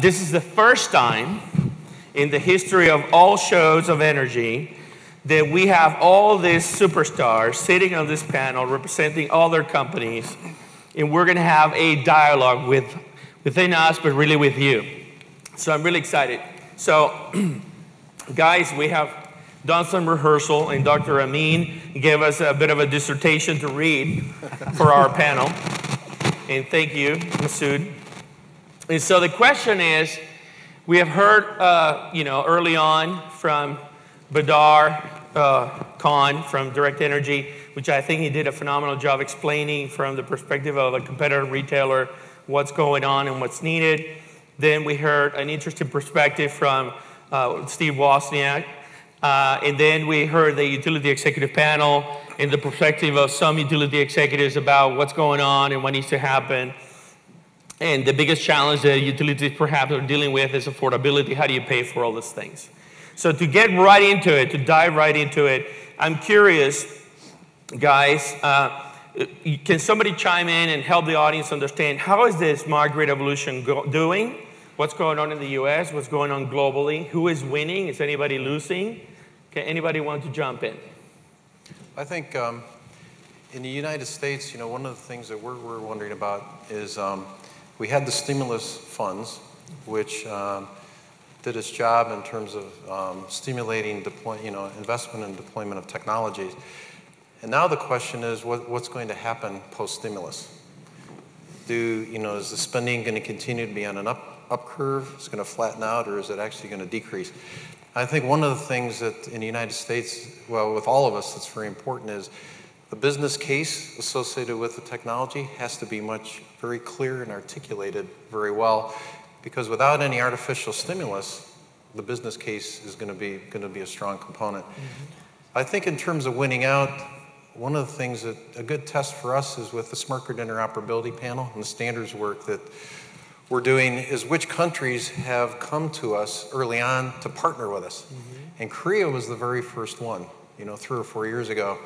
This is the first time in the history of all shows of energy that we have all these superstars sitting on this panel representing all their companies, and we're going to have a dialogue with, within us, but really with you. So I'm really excited. So, guys, we have done some rehearsal, and Dr. Amin gave us a bit of a dissertation to read for our panel. And thank you, Massoud. And so the question is, we have heard, uh, you know, early on from Badar uh, Khan from Direct Energy, which I think he did a phenomenal job explaining from the perspective of a competitor retailer what's going on and what's needed. Then we heard an interesting perspective from uh, Steve Wozniak. Uh, and then we heard the utility executive panel in the perspective of some utility executives about what's going on and what needs to happen. And the biggest challenge that utilities perhaps are dealing with is affordability. How do you pay for all these things? So to get right into it, to dive right into it, I'm curious, guys, uh, can somebody chime in and help the audience understand how is this smart grid evolution doing? What's going on in the U.S.? What's going on globally? Who is winning? Is anybody losing? Can anybody want to jump in? I think um, in the United States, you know, one of the things that we're, we're wondering about is um, we had the stimulus funds, which um, did its job in terms of um, stimulating deploy, you know, investment and deployment of technologies. And now the question is what, what's going to happen post-stimulus? Do, you know, is the spending going to continue to be on an up, up curve? Is it going to flatten out or is it actually going to decrease? I think one of the things that in the United States, well, with all of us, that's very important is the business case associated with the technology has to be much very clear and articulated very well because without any artificial stimulus, the business case is going to be going to be a strong component. Mm-hmm. I think in terms of winning out, one of the things that a good test for us is with the smart interoperability panel and the standards work that we're doing is which countries have come to us early on to partner with us. Mm-hmm. And Korea was the very first one, you know, three or four years ago.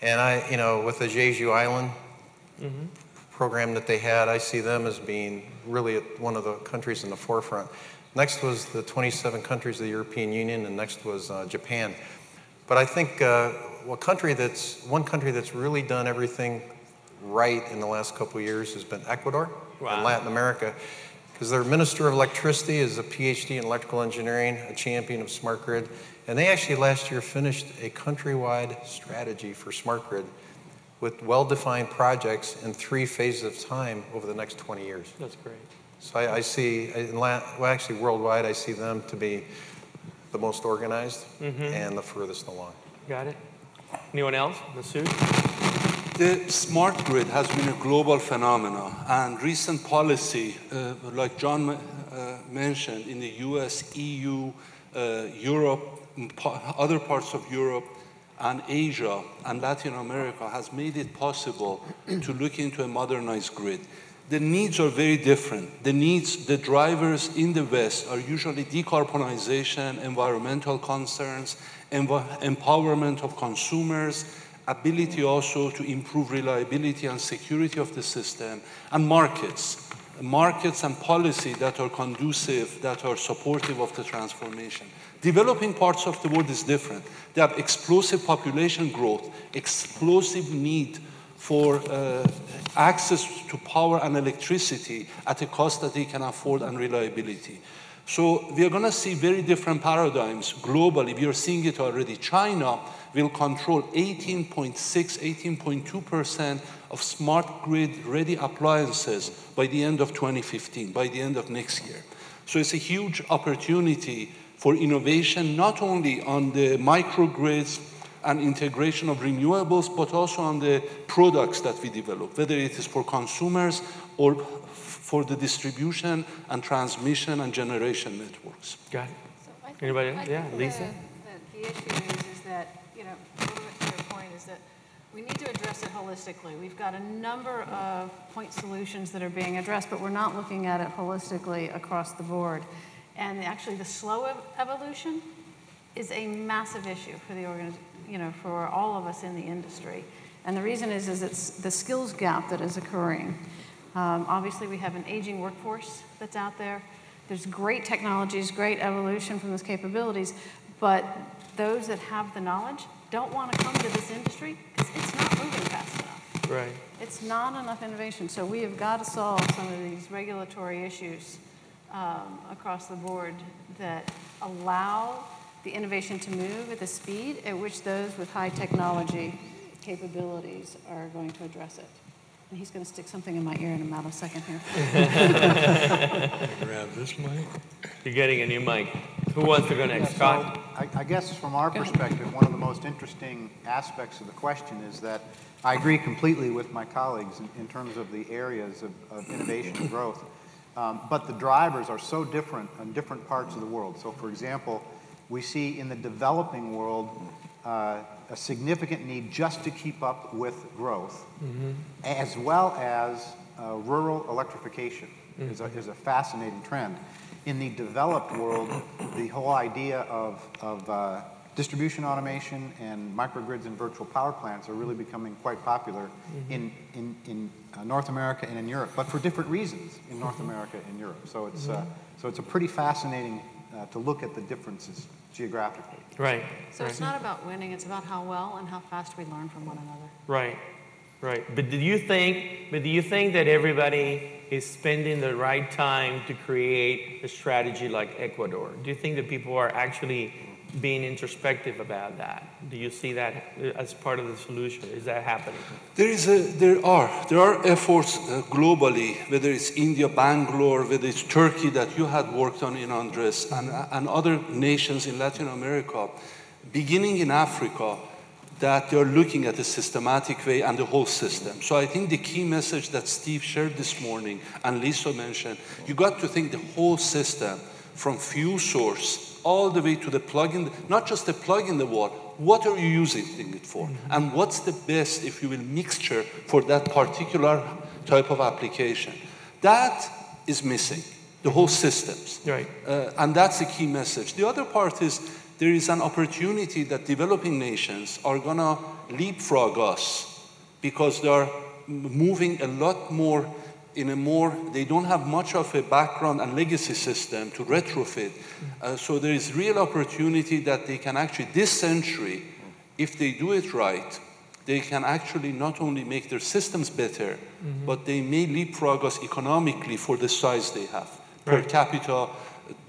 And I, you know, with the Jeju Island mm-hmm. Program that they had, I see them as being really one of the countries in the forefront. Next was the 27 countries of the European Union, and next was uh, Japan. But I think uh, a country that's one country that's really done everything right in the last couple years has been Ecuador wow. in Latin America, because their Minister of Electricity is a PhD in electrical engineering, a champion of smart grid, and they actually last year finished a countrywide strategy for smart grid with well defined projects in three phases of time over the next 20 years. That's great. So I, I see, in well, actually worldwide, I see them to be the most organized mm-hmm. and the furthest along. Got it. Anyone else? Massoud? The smart grid has been a global phenomenon, and recent policy, uh, like John uh, mentioned, in the US, EU, uh, Europe, other parts of Europe and Asia and Latin America has made it possible to look into a modernized grid. The needs are very different. The needs, the drivers in the West are usually decarbonization, environmental concerns, env empowerment of consumers, ability also to improve reliability and security of the system, and markets. Markets and policy that are conducive, that are supportive of the transformation. Developing parts of the world is different. They have explosive population growth, explosive need for uh, access to power and electricity at a cost that they can afford and reliability. So we are going to see very different paradigms globally. We are seeing it already. China will control 18.6, 18.2% of smart grid ready appliances by the end of 2015, by the end of next year. So it's a huge opportunity for innovation, not only on the microgrids and integration of renewables, but also on the products that we develop, whether it is for consumers or for the distribution and transmission and generation networks. Got it. So Anybody else? Yeah, Lisa? The, the, issue is, is that, you know, a little bit to your point is that we need to address it holistically. We've got a number of point solutions that are being addressed, but we're not looking at it holistically across the board. And actually, the slow evolution is a massive issue for the organiz- you know, for all of us in the industry. And the reason is, is it's the skills gap that is occurring. Um, obviously, we have an aging workforce that's out there. there's great technologies, great evolution from those capabilities, but those that have the knowledge don't want to come to this industry because it's not moving fast enough. Right. It's not enough innovation. So we have got to solve some of these regulatory issues um, across the board that allow the innovation to move at the speed at which those with high technology capabilities are going to address it. And he's going to stick something in my ear in about a second here. Grab this mic. You're getting a new mic. Who wants to go Yeah, next? so Scott? I, I guess from our perspective, one of the most interesting aspects of the question is that I agree completely with my colleagues in, in terms of the areas of, of innovation and growth. Um, but the drivers are so different in different parts of the world. So, for example, we see in the developing world uh, a significant need just to keep up with growth, as well as uh, rural electrification is, a, is a fascinating trend. In the developed world, the whole idea of, of uh, distribution automation and microgrids and virtual power plants are really becoming quite popular in, in, in uh, North America and in Europe, but for different reasons in North America and Europe. So it's, uh, so it's a pretty fascinating uh, to look at the differences geographically. Right. So it's not about winning, it's about how well and how fast we learn from one another. Right, right. But do you think? But do you think that everybody is spending the right time to create a strategy like Ecuador? Do you think that people are actually being introspective about that? Do you see that as part of the solution? Is that happening? There is a, there are there are efforts uh, globally, whether it's India, Bangalore, whether it's Turkey that you had worked on in Andres, and, and other nations in Latin America, beginning in Africa, that they're looking at a systematic way and the whole system. So I think the key message that Steve shared this morning and Lisa mentioned, you got to think the whole system from fuel source all the way to the plug in, not just the plug in the wall, what are you using it for? And what's the best, if you will, mixture for that particular type of application? That is missing, the whole systems. Right. Uh, and that's the key message. The other part is there is an opportunity that developing nations are going to leapfrog us because they are moving a lot more in a more, they don't have much of a background and legacy system to retrofit. Uh, so there is real opportunity that they can actually, this century, if they do it right, they can actually not only make their systems better, but they may leapfrog us economically for the size they have per capita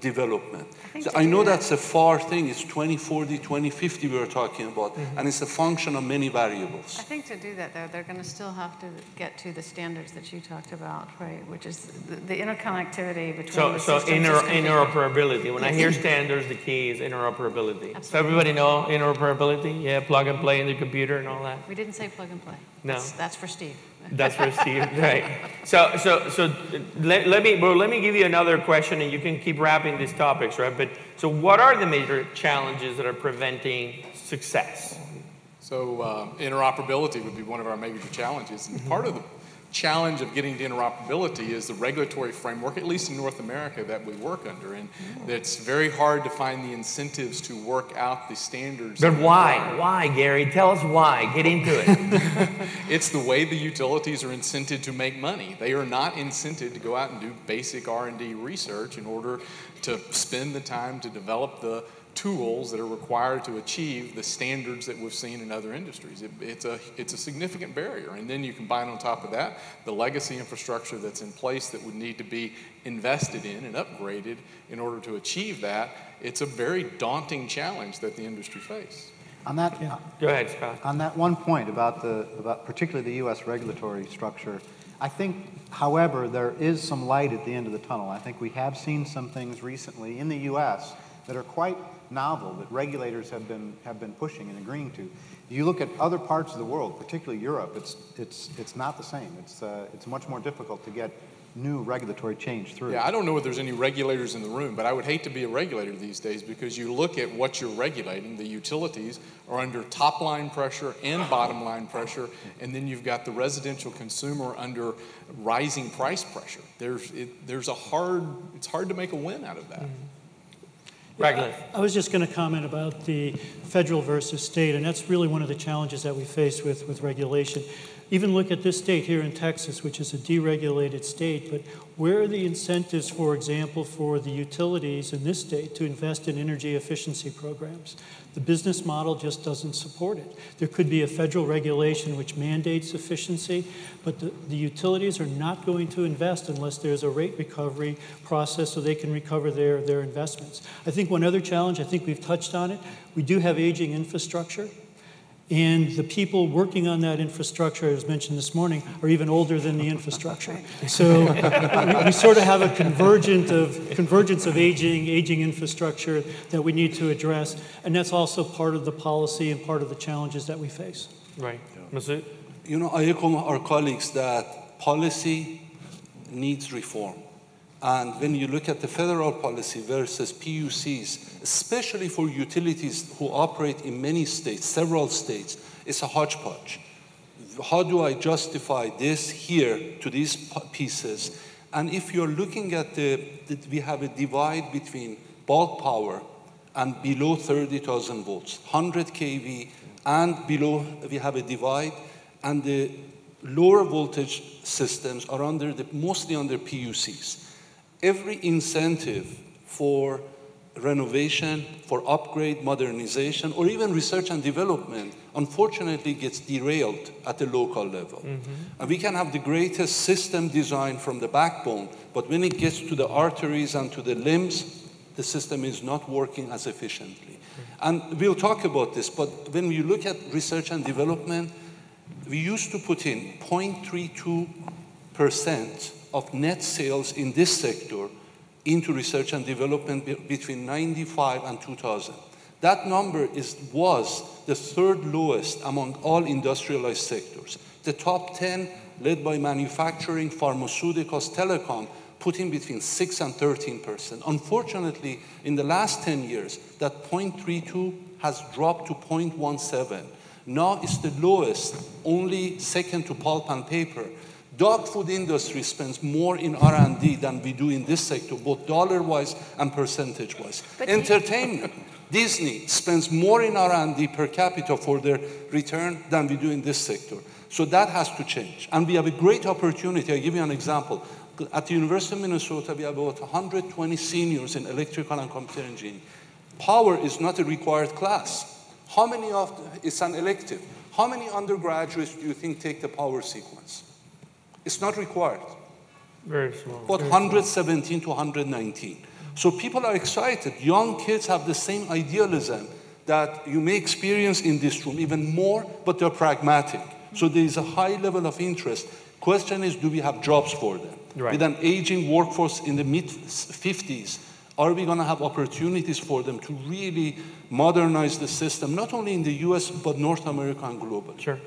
development. think So I know that- that's a far thing, it's 2040, 2050 we are talking about, mm-hmm. and it's a function of many variables. I think to do that, though, they're going to still have to get to the standards that you talked about, right? Which is the, the interconnectivity between So, the so inter, is gonna be- interoperability. When I hear standards, the key is interoperability. So everybody know interoperability? Yeah, plug and play in the computer and all that. We didn't say plug and play. No. That's, that's for Steve. That's Steve, right? So, so, so let, let me, well, let me give you another question, and you can keep wrapping these topics, right? But so, what are the major challenges that are preventing success? So uh, interoperability would be one of our major challenges. And part of the challenge of getting to interoperability is the regulatory framework, at least in North America, that we work under. And mm. it's very hard to find the incentives to work out the standards. But why? Why, Gary? Tell us why. Get into it. It's the way the utilities are incented to make money. They are not incented to go out and do basic R&D research in order to spend the time to develop the tools that are required to achieve the standards that we've seen in other industries. It, it's, a, it's a significant barrier. And then you combine on top of that the legacy infrastructure that's in place that would need to be invested in and upgraded in order to achieve that. It's a very daunting challenge that the industry faces. On that, Go ahead, Scott. On that one point about the, about particularly the U.S. regulatory structure, I think, however, there is some light at the end of the tunnel. I think we have seen some things recently in the U.S. that are quite novel that regulators have been, have been pushing and agreeing to. You look at other parts of the world, particularly Europe, it's, it's, it's not the same. It's, uh, it's much more difficult to get new regulatory change through. Yeah, I don't know if there's any regulators in the room, but I would hate to be a regulator these days because you look at what you're regulating. The utilities are under top line pressure and bottom line pressure, and then you've got the residential consumer under rising price pressure. There's, it, there's a hard, it's hard to make a win out of that. I was just going to comment about the federal versus state, and that's really one of the challenges that we face with, with regulation. even look at this state here in Texas, which is a deregulated state, but where are the incentives, for example, for the utilities in this state to invest in energy efficiency programs? The business model just doesn't support it. There could be a federal regulation which mandates efficiency, but the, the utilities are not going to invest unless there's a rate recovery process so they can recover their, their investments. I think one other challenge, I think we've touched on it, we do have aging infrastructure. And the people working on that infrastructure, as mentioned this morning, are even older than the infrastructure. So we, we, sort of have a convergent of convergence of aging, aging infrastructure that we need to address, and that's also part of the policy and part of the challenges that we face. Right, Massoud. You know, I echo our colleagues that policy needs reform. And when you look at the federal policy versus PUCs, especially for utilities who operate in many states, several states, it's a hodgepodge. How do I justify this here to these pieces? And if you're looking at the, we have a divide between bulk power and below 30,000 volts, 100 kV and below, we have a divide, and the lower voltage systems are under the, mostly under PUCs every incentive for renovation, for upgrade, modernization, or even research and development, unfortunately gets derailed at the local level. Mm-hmm. And we can have the greatest system design from the backbone, but when it gets to the arteries and to the limbs, the system is not working as efficiently. Mm-hmm. And we'll talk about this, but when you look at research and development, we used to put in 0.32 percent of net sales in this sector into research and development between 95 and 2000. That number is, was the third lowest among all industrialized sectors. The top 10, led by manufacturing, pharmaceuticals, telecom, put in between 6 and 13 percent. Unfortunately, in the last 10 years, that 0.32 has dropped to 0.17. Now it's the lowest, only second to pulp and paper. Dog food industry spends more in R&D than we do in this sector, both dollar-wise and percentage-wise. Entertainment, Disney spends more in R&D per capita for their return than we do in this sector. So that has to change. And we have a great opportunity. I'll give you an example. At the University of Minnesota, we have about 120 seniors in electrical and computer engineering. Power is not a required class. How many of, it's an elective. How many undergraduates do you think take the power sequence? It's not required. Very small. About 117 to 119. So people are excited. Young kids have the same idealism that you may experience in this room, even more, but they're pragmatic. So there is a high level of interest. Question is, do we have jobs for them? Right. With an aging workforce in the mid 50s, are we going to have opportunities for them to really modernize the system, not only in the US, but North America and globally? Sure.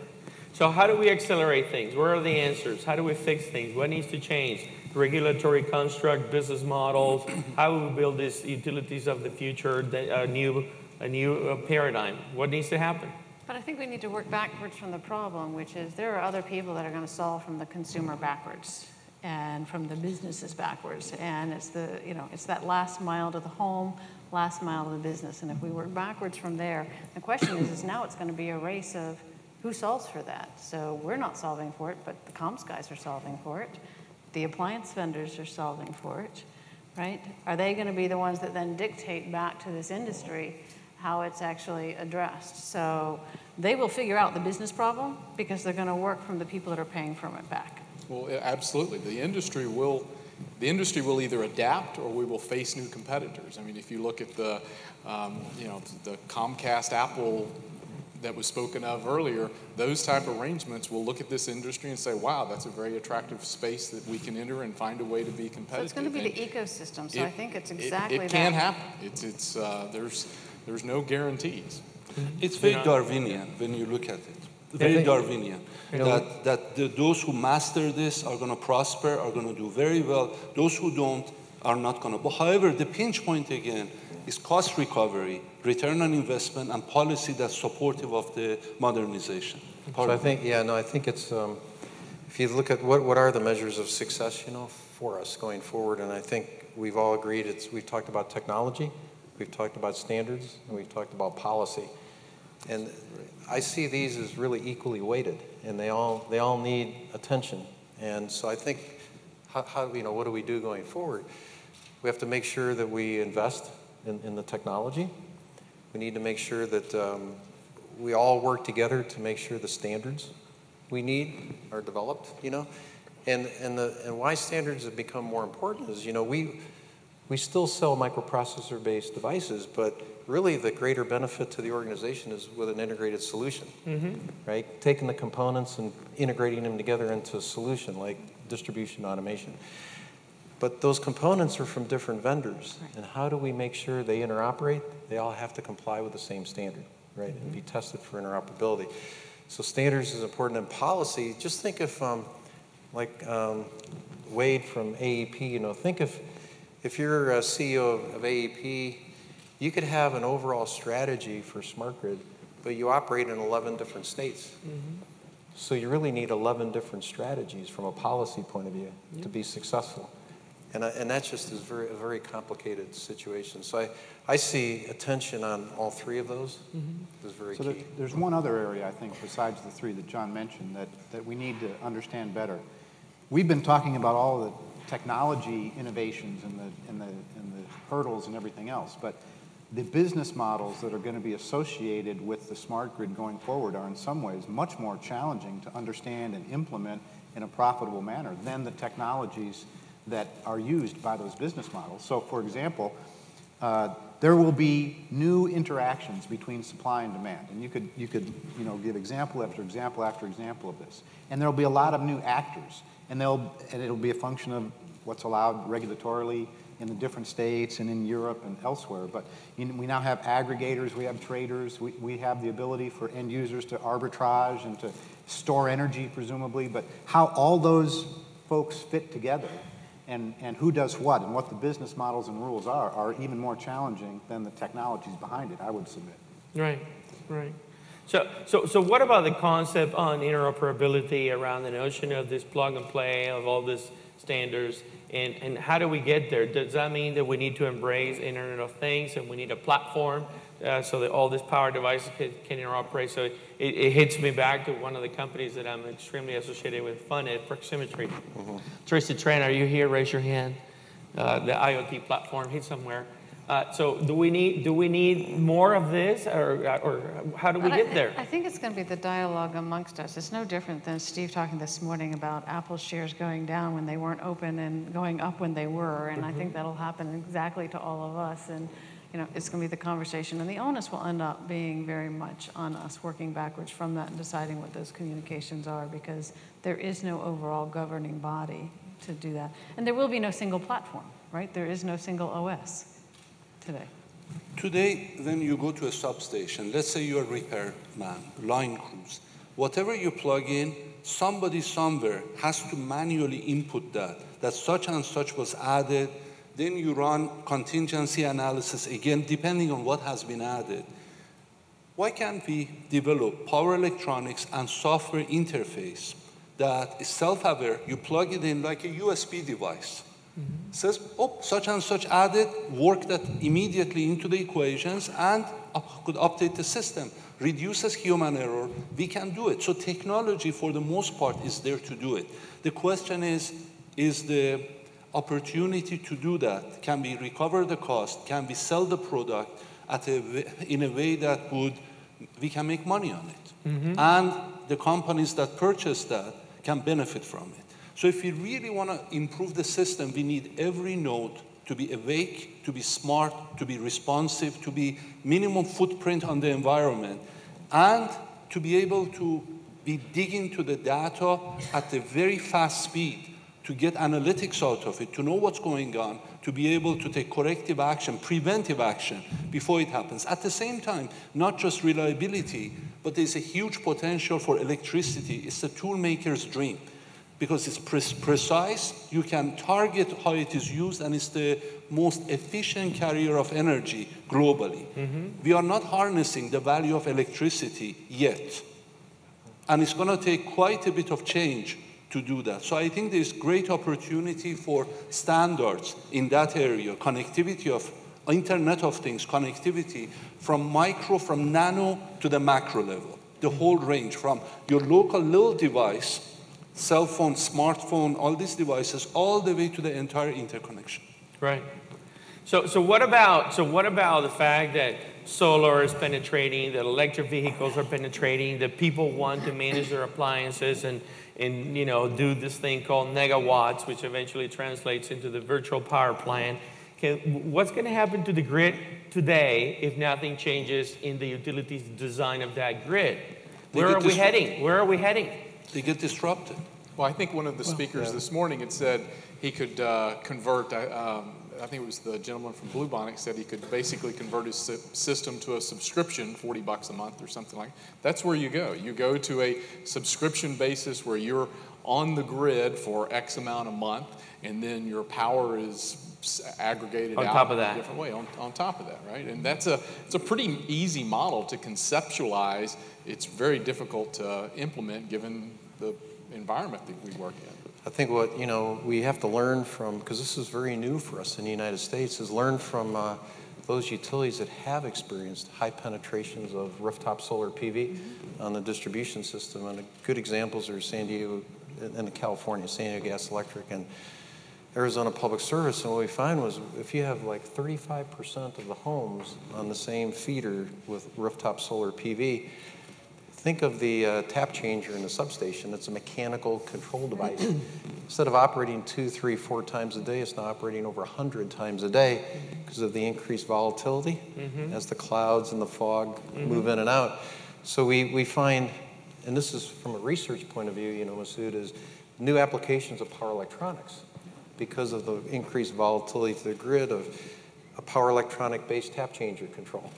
So how do we accelerate things? Where are the answers? How do we fix things? What needs to change? Regulatory construct, business models. How we build these utilities of the future? A new, a new uh, paradigm. What needs to happen? But I think we need to work backwards from the problem, which is there are other people that are going to solve from the consumer backwards and from the businesses backwards. And it's the, you know, it's that last mile to the home, last mile to the business. And if we work backwards from there, the question is, is now it's going to be a race of who solves for that? So we're not solving for it, but the comms guys are solving for it. The appliance vendors are solving for it, right? Are they going to be the ones that then dictate back to this industry how it's actually addressed? So they will figure out the business problem because they're going to work from the people that are paying from it back. Well, absolutely. The industry will the industry will either adapt or we will face new competitors. I mean, if you look at the, um, you know, the Comcast Apple that was spoken of earlier, those type of arrangements will look at this industry and say, wow, that's a very attractive space that we can enter and find a way to be competitive. So it's going to be the ecosystem. So it, I think it's exactly it, it that. It can happen. It's, it's, uh, there's, there's no guarantees. It's very Darwinian when you look at it. Very Darwinian. That, that the, those who master this are going to prosper, are going to do very well. Those who don't are not going to. But however, the pinch point again is cost recovery, return on investment, and policy that's supportive of the modernization. so I think, yeah, no, I think it's, um, if you look at what, what are the measures of success, you know, for us going forward, and I think we've all agreed, it's, we've talked about technology, we've talked about standards, and we've talked about policy. And I see these as really equally weighted. and they all, they all need attention. And so I think, how, how, you know, what do we do going forward? We have to make sure that we invest in, in the technology. We need to make sure that um, we all work together to make sure the standards we need are developed, you know? And, and, the, and why standards have become more important is, you know, we, we still sell microprocessor-based devices, but really the greater benefit to the organization is with an integrated solution, right? Taking the components and integrating them together into a solution like distribution automation. But those components are from different vendors, and how do we make sure they interoperate? They all have to comply with the same standard, right, and be tested for interoperability. So standards is important, and policy. Just think if, um, like um, Wade from AEP, you know, think if if you're a CEO of, of AEP, you could have an overall strategy for smart grid, but you operate in 11 different states. So you really need 11 different strategies from a policy point of view to be successful. And, I- and that just is very, a very complicated situation. So I, I see attention on all three of those mm-hmm. is very So there- there's one other area, I think, besides the three that John mentioned, that, that we need to understand better. We've been talking about all the technology innovations and the, and the, and the hurdles and everything else, but the business models that are going to be associated with the smart grid going forward are in some ways much more challenging to understand and implement in a profitable manner than the technologies that are used by those business models. So, for example, uh, there will be new interactions between supply and demand. And you could, you could, you know, give example after example after example of this. And there'll be a lot of new actors. And they'll, and it'll be a function of what's allowed regulatorily in the different states and in Europe and elsewhere. But know, we now have aggregators, we have traders, we, we have the ability for end users to arbitrage and to store energy, presumably. But how all those folks fit together and, and who does what and what the business models and rules are are even more challenging than the technologies behind it, I would submit. Right, right. So, so, so what about the concept on interoperability around the notion of this plug and play of all these standards? And, and how do we get there? Does that mean that we need to embrace Internet of Things and we need a platform uh, so that all these power devices can, can interoperate? So it, it hits me back to one of the companies that I'm extremely associated with, Funet, Proximetry. Tracy Tran, are you here? Raise your hand. Uh, the IoT platform, he's somewhere. Uh, so do we need do we need more of this, or or how do we But get thi- there? I think it's going to be the dialogue amongst us. It's no different than Steve talking this morning about Apple shares going down when they weren't open and going up when they were. And I Mm-hmm. think that'll happen exactly to all of us. And, you know, it's going to be the conversation. And the onus will end up being very much on us, working backwards from that and deciding what those communications are, because there is no overall governing body to do that. And there will be no single platform, right? There is no single OS today. Today, then you go to a substation, let's say you're a repairman, line crews, whatever you plug in, somebody somewhere has to manually input that, that such and such was added. Then you run contingency analysis again, depending on what has been added. Why can't we develop power electronics and software interface that is self-aware? You plug it in like a USB device mm-hmm. says, oh, such and such added, work that immediately into the equations and up- could update the system. Reduces human error, we can do it. So technology, for the most part, is there to do it. The question is, is the opportunity to do that, can we recover the cost, can we sell the product at a, in a way that would, we can make money on it. Mm-hmm. And the companies that purchase that can benefit from it. So if we really want to improve the system, we need every node to be awake, to be smart, to be responsive, to be minimum footprint on the environment, and to be able to be digging to the data at a very fast speed to get analytics out of it, to know what's going on, to be able to take corrective action, preventive action before it happens. At the same time, not just reliability, but there's a huge potential for electricity. It's the toolmaker's dream because it's pre- precise, you can target how it is used, and it's the most efficient carrier of energy globally. Mm-hmm. We are not harnessing the value of electricity yet. And it's going to take quite a bit of change to do that. So I think there's great opportunity for standards in that area, connectivity of Internet of Things, connectivity from micro, from nano to the macro level. the whole range from your local little device, cell phone, smartphone, all these devices, all the way to the entire interconnection. Right. So, so what about so what about the fact that solar is penetrating, that electric vehicles are penetrating, that people want to manage their appliances and and you know do this thing called negawatts, which eventually translates into the virtual power plant. Can, what's going to happen to the grid today if nothing changes in the utilities design of that grid? Where are we disrupt- heading? Where are we heading? They get disrupted. Well, I think one of the speakers this morning had said he could uh, convert, I, um, I think it was the gentleman from Bluebonnet said he could basically convert his system to a subscription, 40 bucks a month or something like That's where you go. You go to a subscription basis where you're on the grid for X amount a month, and then your power is aggregated On out top of in a different way on, on top of that, right? And that's a, it's a pretty easy model to conceptualize. It's very difficult to implement given the environment that we work in. I think what, you know, we have to learn from, because this is very new for us in the United States, is learn from uh, those utilities that have experienced high penetrations of rooftop solar PV on the distribution system. And good examples are San Diego and California, San Diego Gas Electric and Arizona Public Service. And what we find was if you have like 35% of the homes on the same feeder with rooftop solar PV, Think of the uh, tap changer in the substation. It's a mechanical control device. Instead of operating two, three, four times a day, it's now operating over 100 times a day because of the increased volatility as the clouds and the fog move in and out. So we, we find, and this is from a research point of view, you know, Massoud, is new applications of power electronics because of the increased volatility to the grid of a power electronic based tap changer control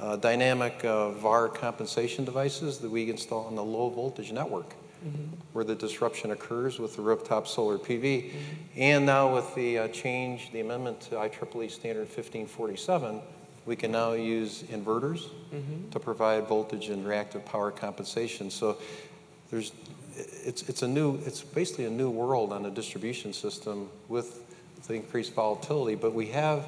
uh, dynamic uh, VAR compensation devices that we install on the low voltage network where the disruption occurs with the rooftop solar PV. And now with the uh, change, the amendment to IEEE standard 1547, we can now use inverters to provide voltage and reactive power compensation. So there's, it's, it's a new, it's basically a new world on the distribution system with the increased volatility, but we have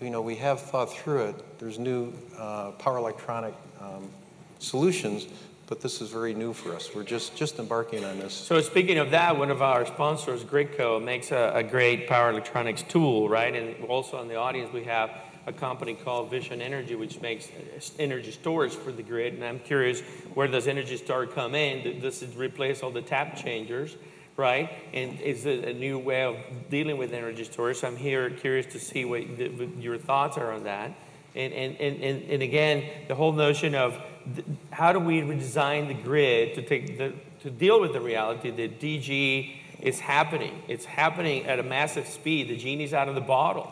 you know, we have thought through it. There's new uh, power electronic um, solutions, but this is very new for us. We're just, just embarking on this. So speaking of that, one of our sponsors, Gridco, makes a, a great power electronics tool, right? And also in the audience, we have a company called Vision Energy, which makes energy storage for the grid. And I'm curious, where does Energy Star come in? Does it replace all the tap changers, right? And is it a new way of dealing with energy storage? So I'm here curious to see what, the, what your thoughts are on that. And, and, and, and, and again, the whole notion of th- how do we redesign the grid to, take the, to deal with the reality that DG is happening? It's happening at a massive speed. The genie's out of the bottle.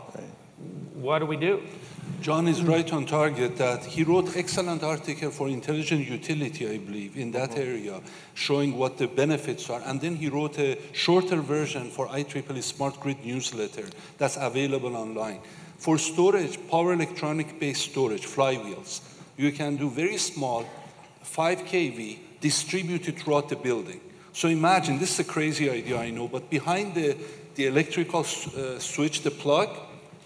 What do we do? John is right on target that he wrote excellent article for intelligent utility, I believe, in that area, showing what the benefits are. And then he wrote a shorter version for IEEE Smart Grid newsletter that's available online. For storage, power electronic based storage, flywheels, you can do very small, 5 kV, distributed throughout the building. So imagine, this is a crazy idea, I know, but behind the, the electrical uh, switch, the plug,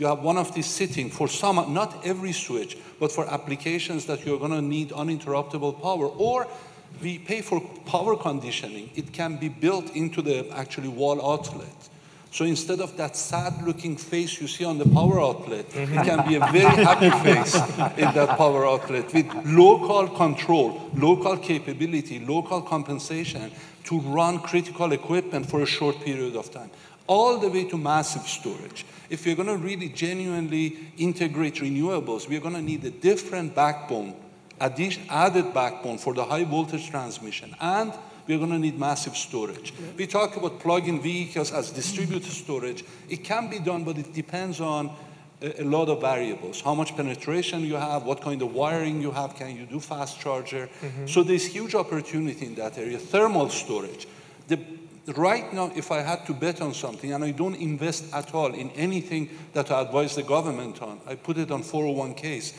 you have one of these sitting for some, not every switch, but for applications that you're going to need uninterruptible power. Or we pay for power conditioning. It can be built into the actually wall outlet. So instead of that sad looking face you see on the power outlet, it mm-hmm. can be a very happy face in that power outlet with local control, local capability, local compensation to run critical equipment for a short period of time, all the way to massive storage. If we're going to really genuinely integrate renewables, we're going to need a different backbone, addition, added backbone for the high voltage transmission, and we're going to need massive storage. We talk about plug-in vehicles as distributed storage. It can be done, but it depends on a, a lot of variables. How much penetration you have, what kind of wiring you have, can you do fast charger? Mm-hmm. So there's huge opportunity in that area. Thermal storage. The, right now, if I had to bet on something, and I don't invest at all in anything that I advise the government on, I put it on 401ks,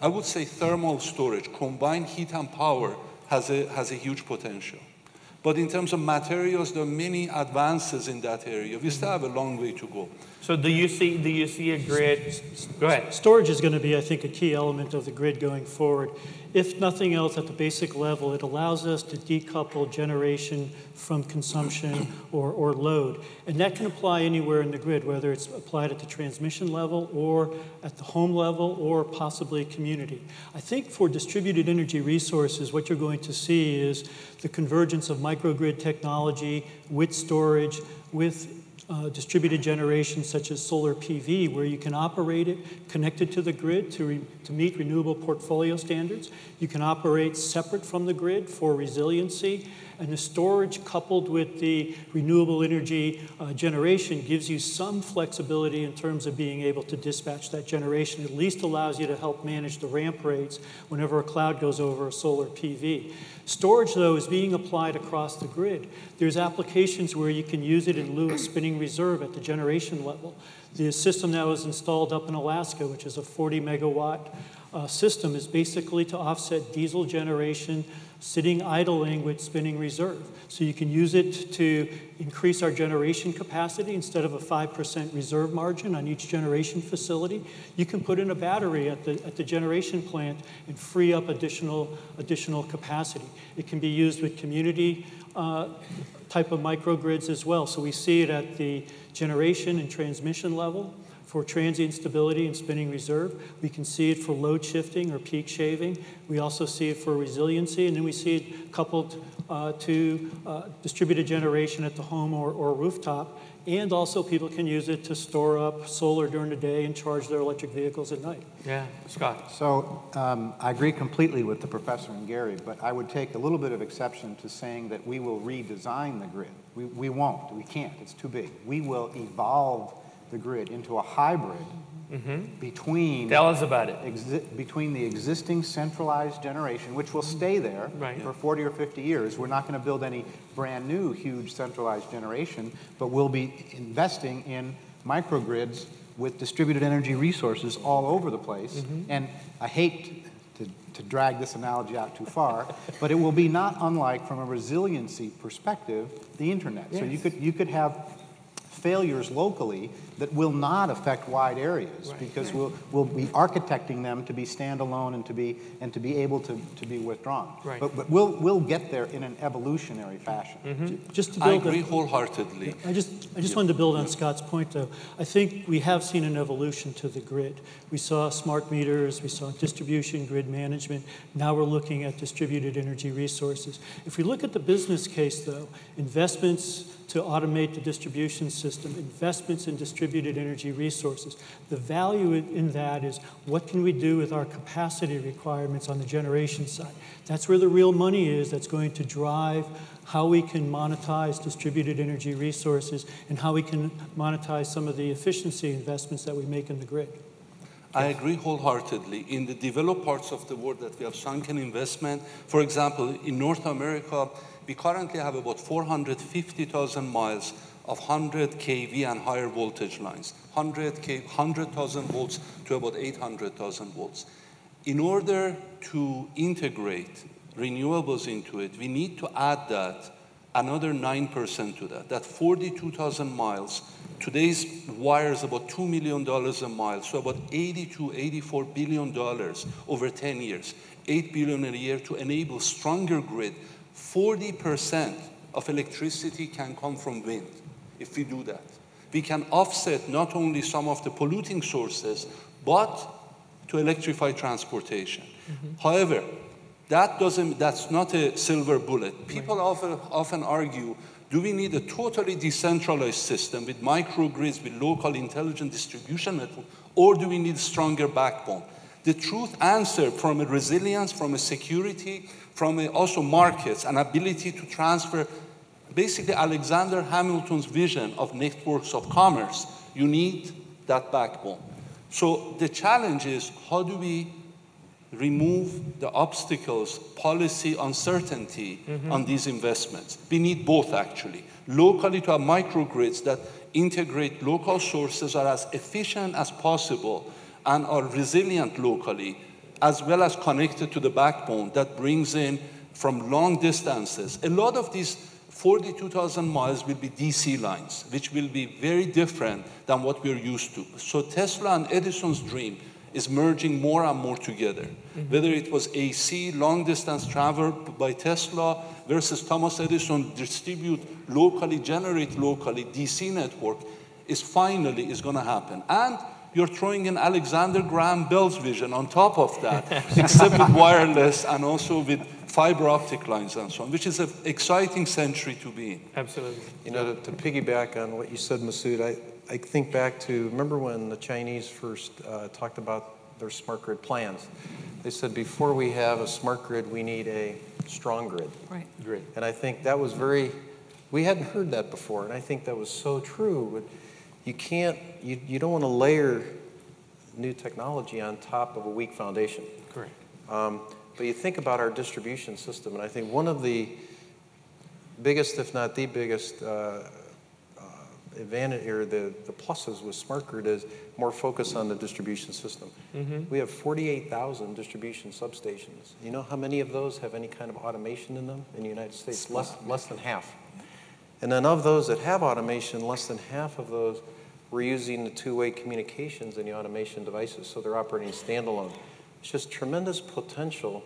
I would say thermal storage, combined heat and power, has a, has a huge potential. But in terms of materials, there are many advances in that area. We still have a long way to go. So do you see do you see a grid? Go ahead. Storage is going to be, I think, a key element of the grid going forward. If nothing else, at the basic level, it allows us to decouple generation from consumption or, or load. And that can apply anywhere in the grid, whether it's applied at the transmission level or at the home level or possibly community. I think for distributed energy resources, what you're going to see is the convergence of microgrid technology with storage, with uh, distributed generation such as solar PV, where you can operate it connected to the grid to, to meet renewable portfolio standards. You can operate separate from the grid for resiliency. And the storage coupled with the renewable energy uh, generation gives you some flexibility in terms of being able to dispatch that generation. At least allows you to help manage the ramp rates whenever a cloud goes over a solar PV. Storage, though, is being applied across the grid. There's applications where you can use it in lieu of spinning reserve at the generation level. The system that was installed up in Alaska, which is a 40 megawatt uh, system, is basically to offset diesel generation sitting idling with spinning reserve. So you can use it to increase our generation capacity instead of a 5% reserve margin on each generation facility. You can put in a battery at the, at the generation plant and free up additional, additional capacity. It can be used with community uh, type of microgrids as well. So we see it at the generation and transmission level for transient stability and spinning reserve. We can see it for load shifting or peak shaving. We also see it for resiliency, and then we see it coupled uh, to uh, distributed generation at the home or, or rooftop. And also, people can use it to store up solar during the day and charge their electric vehicles at night. Yeah, Scott. So um, I agree completely with the professor and Gary, but I would take a little bit of exception to saying that we will redesign the grid. We, we won't. We can't. It's too big. We will evolve the grid into a hybrid mm-hmm. between Tell us about it. between the existing centralized generation, which will stay there Right. for 40 or 50 years. We're not going to build any brand new huge centralized generation, but we'll be investing in microgrids with distributed energy resources all over the place. Mm-hmm. And I hate to, to drag this analogy out too far, but it will be not unlike, from a resiliency perspective, the internet. So you could, you could have failures locally that will not affect wide areas because we'll, we'll be architecting them to be standalone and to be, and to be able to, to be withdrawn. Right. But, but we'll, we'll get there in an evolutionary fashion. Mm-hmm. Just to I build on- agree wholeheartedly. I just, I just wanted to build on Scott's point, though. I think we have seen an evolution to the grid. We saw smart meters, we saw distribution grid management. Now we're looking at distributed energy resources. If we look at the business case, though, investments to automate the distribution system, investments in distributed energy resources, the value in in that is what can we do with our capacity requirements on the generation side? That's where the real money is that's going to drive how we can monetize distributed energy resources and how we can monetize some of the efficiency investments that we make in the grid. I agree wholeheartedly. In the developed parts of the world that we have sunken investment, for example, in North America, we currently have about 450,000 miles of 100 kV and higher voltage lines, 100 100,000 volts to about 800,000 volts. In order to integrate renewables into it, we need to add that another 9% to that. That 42,000 miles, today's wire is about $2 million a mile, so about 80 to 84 billion dollars over 10 years, 8 billion a year to enable stronger grid. 40% of electricity can come from wind if we do that. We can offset not only some of the polluting sources, but to electrify transportation. Mm-hmm. However, that doesn't, that's not a silver bullet. People often, often argue, do we need a totally decentralized system with microgrids, with local intelligent distribution network, or do we need a stronger backbone? The truth answer from a resilience, from a security, from a also markets, and ability to transfer, basically Alexander Hamilton's vision of networks of commerce, you need that backbone. So the challenge is how do we remove the obstacles, policy uncertainty mm-hmm. on these investments. We need both actually. Locally to have microgrids that integrate local sources are as efficient as possible and are resilient locally, as well as connected to the backbone that brings in from long distances. A lot of these 42,000 miles will be DC lines, which will be very different than what we're used to. So Tesla and Edison's dream is merging more and more together. Mm-hmm. Whether it was AC, long distance travel by Tesla versus Thomas Edison distribute locally, generate locally, DC network is finally is going to happen. And you're throwing in Alexander Graham Bell's vision on top of that, except with wireless and also with fiber optic lines and so on, which is an exciting century to be in. Absolutely. You know, to, to piggyback on what you said, Massoud, I, I think back to, remember when the Chinese first uh, talked about their smart grid plans? They said before we have a smart grid, we need a strong grid. Right. Grid. And I think that was very, we hadn't heard that before, and I think that was so true. You can't, you, you don't want to layer new technology on top of a weak foundation. Correct. Um, but you think about our distribution system, and I think one of the biggest, if not the biggest, uh, uh, advantage or the, the pluses with smart grid is more focus on the distribution system. Mm-hmm. We have 48,000 distribution substations. You know how many of those have any kind of automation in them in the United States? Less, less than half. And then of those that have automation, less than half of those were using the two-way communications in the automation devices, so they're operating standalone. It's just tremendous potential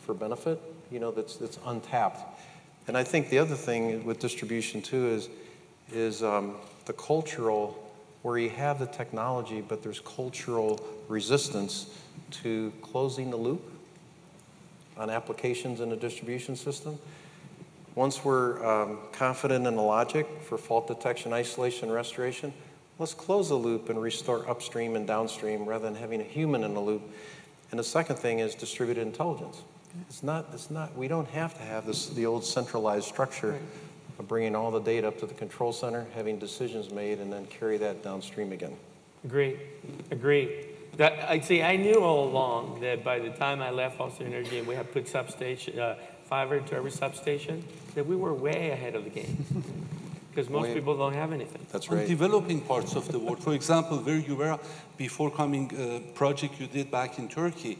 for benefit, you know, that's, that's untapped. And I think the other thing with distribution too is, is um, the cultural, where you have the technology, but there's cultural resistance to closing the loop on applications in the distribution system. Once we're um, confident in the logic for fault detection, isolation, restoration, let's close the loop and restore upstream and downstream rather than having a human in the loop. And the second thing is distributed intelligence. It's not, it's not, we don't have to have this, the old centralized structure of bringing all the data up to the control center, having decisions made, and then carry that downstream again. Agree, agree. That, I see, I knew all along that by the time I left Austin Energy and we had put substation, uh, fiber into every substation, that we were way ahead of the game. Because most people don't have anything. That's right. On developing parts of the world, for example, where you were before coming, uh, project you did back in Turkey,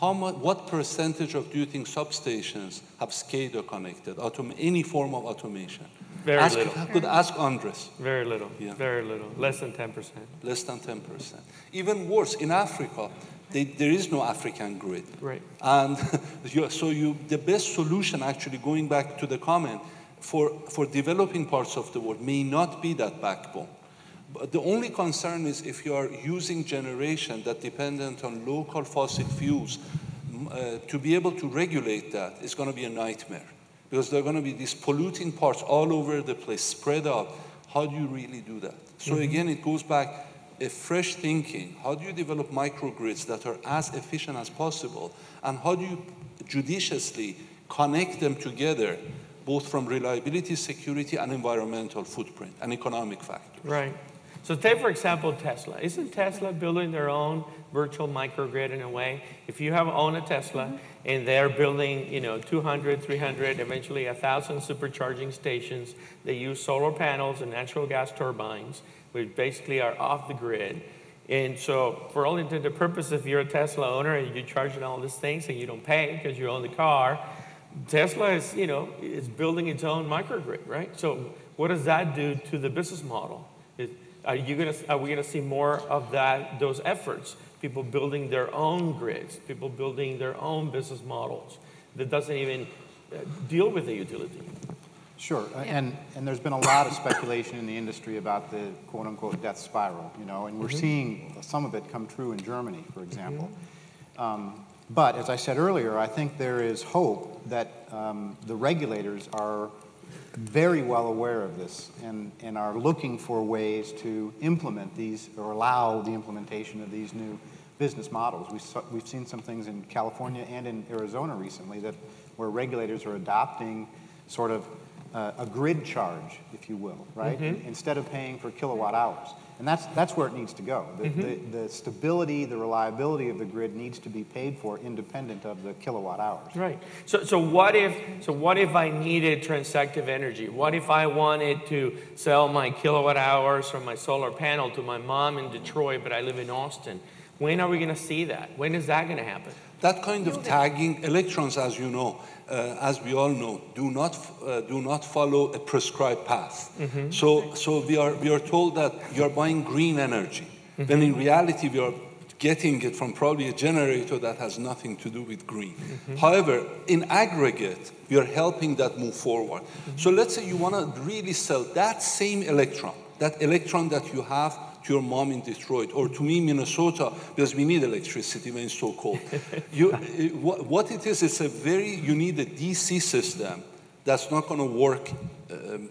how much, what percentage of do you think substations have SCADA connected, autom- any form of automation? Very ask, little. Could ask Andres. Very little. Yeah. Very little. Less than 10%. Less than 10%. Even worse, in Africa, they, there is no African grid. Right. And so you, the best solution, actually, going back to the comment, for, for developing parts of the world may not be that backbone. But the only concern is if you are using generation that dependent on local fossil fuels, uh, to be able to regulate that is going to be a nightmare because there are going to be these polluting parts all over the place, spread out. How do you really do that? So mm-hmm. again, it goes back a fresh thinking. How do you develop microgrids that are as efficient as possible? And how do you judiciously connect them together, both from reliability, security, and environmental footprint and economic factors? Right. So take, for example, Tesla. Isn't Tesla building their own virtual microgrid in a way? If you have own a Tesla mm-hmm. and they're building, you know, 200, 300, eventually 1,000 supercharging stations, they use solar panels and natural gas turbines, which basically are off the grid. And so, for all intended purposes, if you're a Tesla owner and you're charging all these things and you don't pay because you own the car, Tesla is, you know, is building its own microgrid, right? So, what does that do to the business model? Are, you gonna, are we going to see more of that, those efforts? People building their own grids, people building their own business models that doesn't even uh, deal with the utility. Sure, yeah. and, and there's been a lot of speculation in the industry about the quote unquote death spiral, you know, and we're mm-hmm. seeing some of it come true in Germany, for example. Mm-hmm. Um, but as I said earlier, I think there is hope that um, the regulators are very well aware of this and, and are looking for ways to implement these or allow the implementation of these new business models. We saw, we've seen some things in California and in Arizona recently that where regulators are adopting sort of uh, a grid charge, if you will, right? Mm-hmm. Instead of paying for kilowatt hours. And that's, that's where it needs to go. The, mm-hmm. the, the, stability, the reliability of the grid needs to be paid for independent of the kilowatt hours. Right. So, so, what, if, so what if I needed transactive energy? What if I wanted to sell my kilowatt hours from my solar panel to my mom in Detroit, but I live in Austin? When are we going to see that? When is that going to happen? That kind of tagging, electrons, as you know, uh, as we all know, do not, uh, do not follow a prescribed path. Mm-hmm. So, so we, are, we are told that you're buying green energy, Mm-hmm. when in reality we are getting it from probably a generator that has nothing to do with green. Mm-hmm. However, in aggregate, we are helping that move forward. Mm-hmm. So let's say you want to really sell that same electron, that electron that you have your mom in Detroit or to me in Minnesota because we need electricity when it's so cold. you, what, what it is, it's a very, you need a DC system that's not going to work. Um,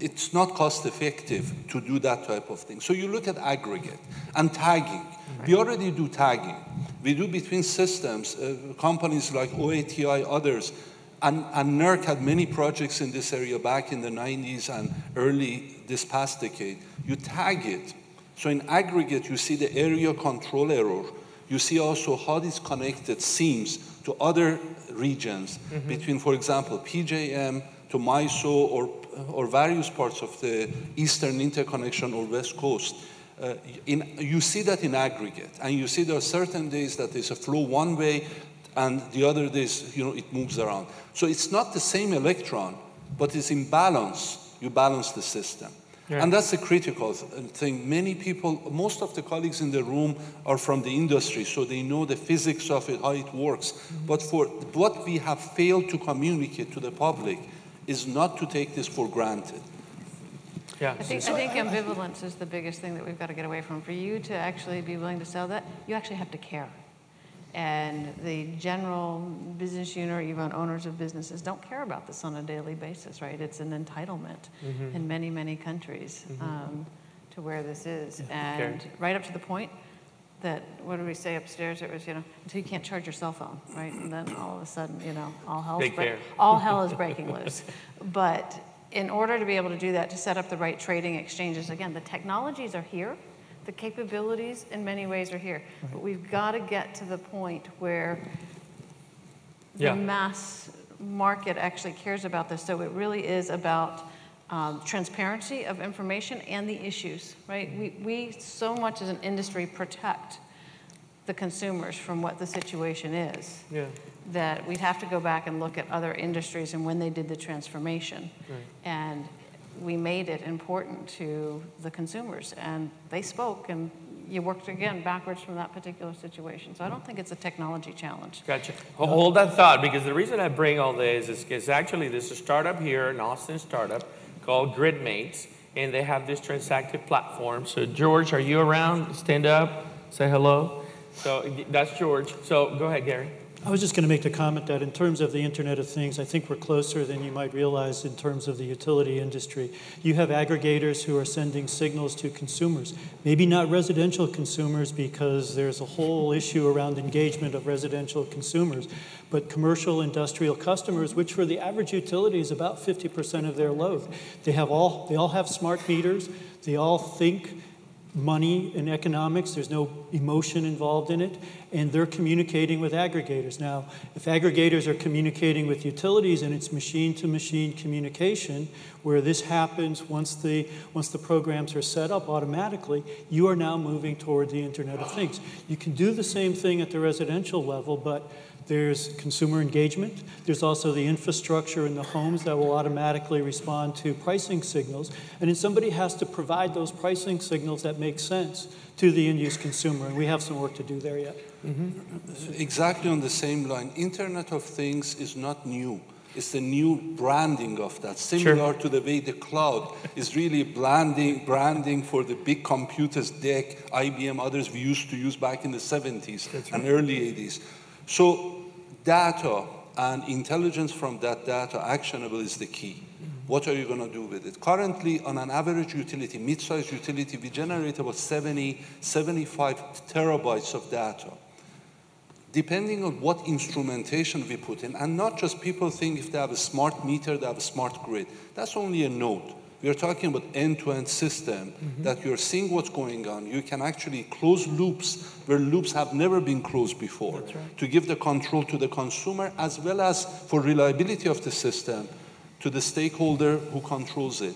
it's not cost effective to do that type of thing. So you look at aggregate and tagging. We already do tagging. We do between systems, uh, companies like OATI, others, and, and NERC had many projects in this area back in the 90s and early this past decade. You tag it. So in aggregate, you see the area control error. You see also how this connected seams to other regions between, for example, PJM to MISO or, or various parts of the eastern interconnection or west coast. Uh, in, you see that in aggregate, and you see there are certain days that there's a flow one way, and the other days, you know, it moves around. So it's not the same electron, but it's in balance. You balance the system. Yeah. And that's a critical thing. Many people, most of the colleagues in the room are from the industry, so they know the physics of it, how it works. Mm-hmm. But for what we have failed to communicate to the public is not to take this for granted. Yeah. I think, I think ambivalence is the biggest thing that we've got to get away from. For you to actually be willing to sell that, you actually have to care. And the general business unit or even owners of businesses don't care about this on a daily basis, right? It's an entitlement in many, many countries um, to where this is. And right up to the point that, what did we say upstairs? It was, you know, until you can't charge your cell phone, right? And then all of a sudden, you know, all hell's, all hell is breaking loose. But in order to be able to do that, to set up the right trading exchanges, again, the technologies are here, the capabilities in many ways are here, but we've got to get to the point where Yeah. the mass market actually cares about this. So it really is about um, transparency of information and the issues, right? We, we so much as an industry protect the consumers from what the situation is Yeah. that we'd have to go back and look at other industries and when they did the transformation. And we made it important to the consumers, and they spoke, and you worked again backwards from that particular situation. So I don't think it's a technology challenge. Gotcha. Hold that thought because the reason I bring all this is actually there's a startup here, an Austin startup called GridMates, and they have this transactive platform. So George, are you around? Stand up, say hello. So that's George. So go ahead, Gary. I was just going to make the comment that in terms of the Internet of Things, I think we're closer than you might realize in terms of the utility industry. You have aggregators who are sending signals to consumers, maybe not residential consumers because there's a whole issue around engagement of residential consumers, but commercial industrial customers, which for the average utility is about 50% of their load. They have all they all have smart meters. They all think money and economics. There's no emotion involved in it. And they're communicating with aggregators. Now, if aggregators are communicating with utilities and it's machine to machine communication, where this happens once the, once the programs are set up automatically, you are now moving toward the Internet of Things. You can do the same thing at the residential level, but there's consumer engagement. There's also the infrastructure in the homes that will automatically respond to pricing signals. And then somebody has to provide those pricing signals that make sense to the end use consumer. And we have some work to do there yet. Mm-hmm. Exactly on the same line. Internet of Things is not new. It's the new branding of that, similar to the way the cloud is really branding, branding for the big computers, DEC, IBM, others we used to use back in the 70s and early 80s. So data and intelligence from that data, actionable, is the key. What are you going to do with it? Currently, on an average utility, mid-sized utility, we generate about 70, 75 terabytes of data depending on what instrumentation we put in, and not just people think if they have a smart meter, they have a smart grid. That's only a node. We are talking about end-to-end system mm-hmm. that you're seeing what's going on. You can actually close loops where loops have never been closed before to give the control to the consumer as well as for reliability of the system to the stakeholder who controls it.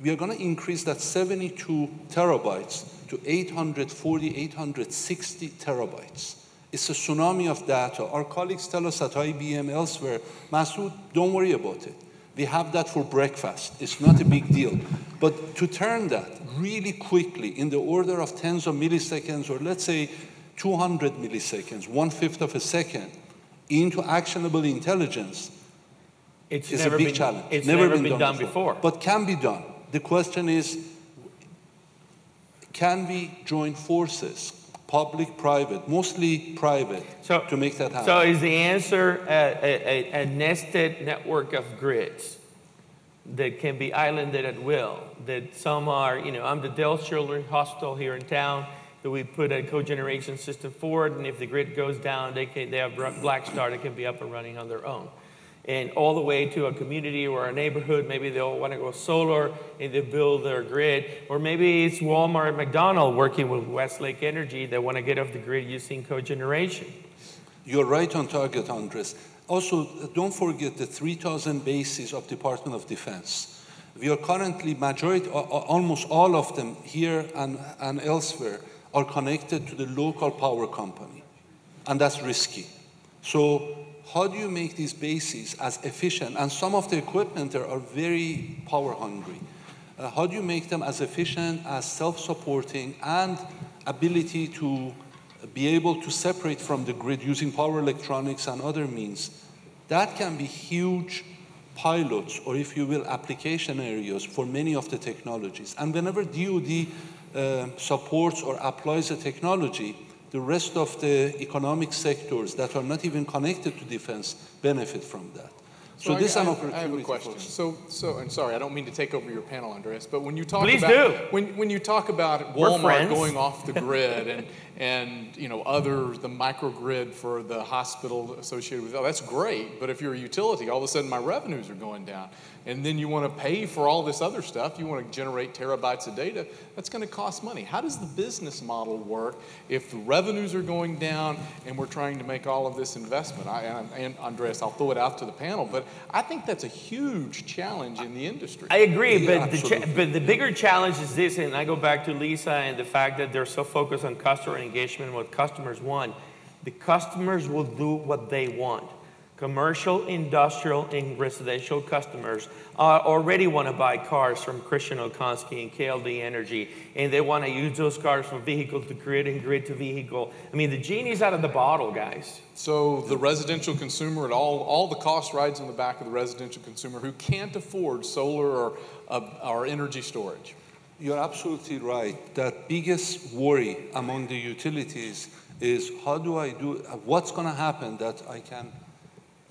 We are going to increase that 72 terabytes to 840, 860 terabytes. It's a tsunami of data. Our colleagues tell us at IBM elsewhere, Massoud, don't worry about it. We have that for breakfast. It's not a big deal. But to turn that really quickly in the order of tens of milliseconds, or let's say 200 milliseconds, one fifth of a second, into actionable intelligence It's is never a big been, challenge. It's never, been, done before. But can be done. The question is, can we join forces, public, private, mostly private, So- to make that happen? So is the answer a, a, a, nested network of grids that can be islanded at will? That some are, you know, I'm the Dell Children's Hospital here in town, that we put a cogeneration system forward, and if the grid goes down, they can, they have Black Start that can be up and running on their own. And all the way to a community or a neighborhood, maybe they'll want to go solar and they build their grid. Or maybe it's Walmart and McDonald working with Westlake Energy that want to get off the grid using cogeneration. You're right on target, Andres. Also, don't forget the 3,000 bases of Department of Defense. We are currently, majority, almost all of them here and, and elsewhere are connected to the local power company, and that's risky. So how do you make these bases as efficient? And some of the equipment there are very power hungry. Uh, how do you make them as efficient, as self-supporting, and ability to be able to separate from the grid using power electronics and other means? That can be huge pilots, or if you will, application areas for many of the technologies. And whenever DoD uh, supports or applies a technology, the rest of the economic sectors that are not even connected to defense benefit from that. So, I- this is I, an opportunity. I have a question. us. So, so, and sorry, I don't mean to take over your panel, Andreas, but when you talk Please about do. when when you talk about We're Walmart friends. going off the grid and and you know other the microgrid for the hospital associated with oh that's great, but if you're a utility, all of a sudden my revenues are going down, and then you want to pay for all this other stuff, you want to generate terabytes of data, that's going to cost money. How does the business model work if the revenues are going down and we're trying to make all of this investment? I, and, and Andreas, I'll throw it out to the panel, but I think that's a huge challenge in the industry. I agree, Yeah, but the, but the bigger challenge is this, and I go back to Lisa and the fact that they're so focused on customer engagement and what customers want. The customers will do what they want. Commercial, industrial, and residential customers are, already want to buy cars from Christian Okonski and KLD Energy, and they want to use those cars from vehicle to grid and grid to vehicle. I mean, the genie's out of the bottle, guys. So the residential consumer and all, all the cost rides on the back of the residential consumer who can't afford solar or, uh, or energy storage. You're absolutely right. That biggest worry among the utilities is how do I do, what's going to happen that I can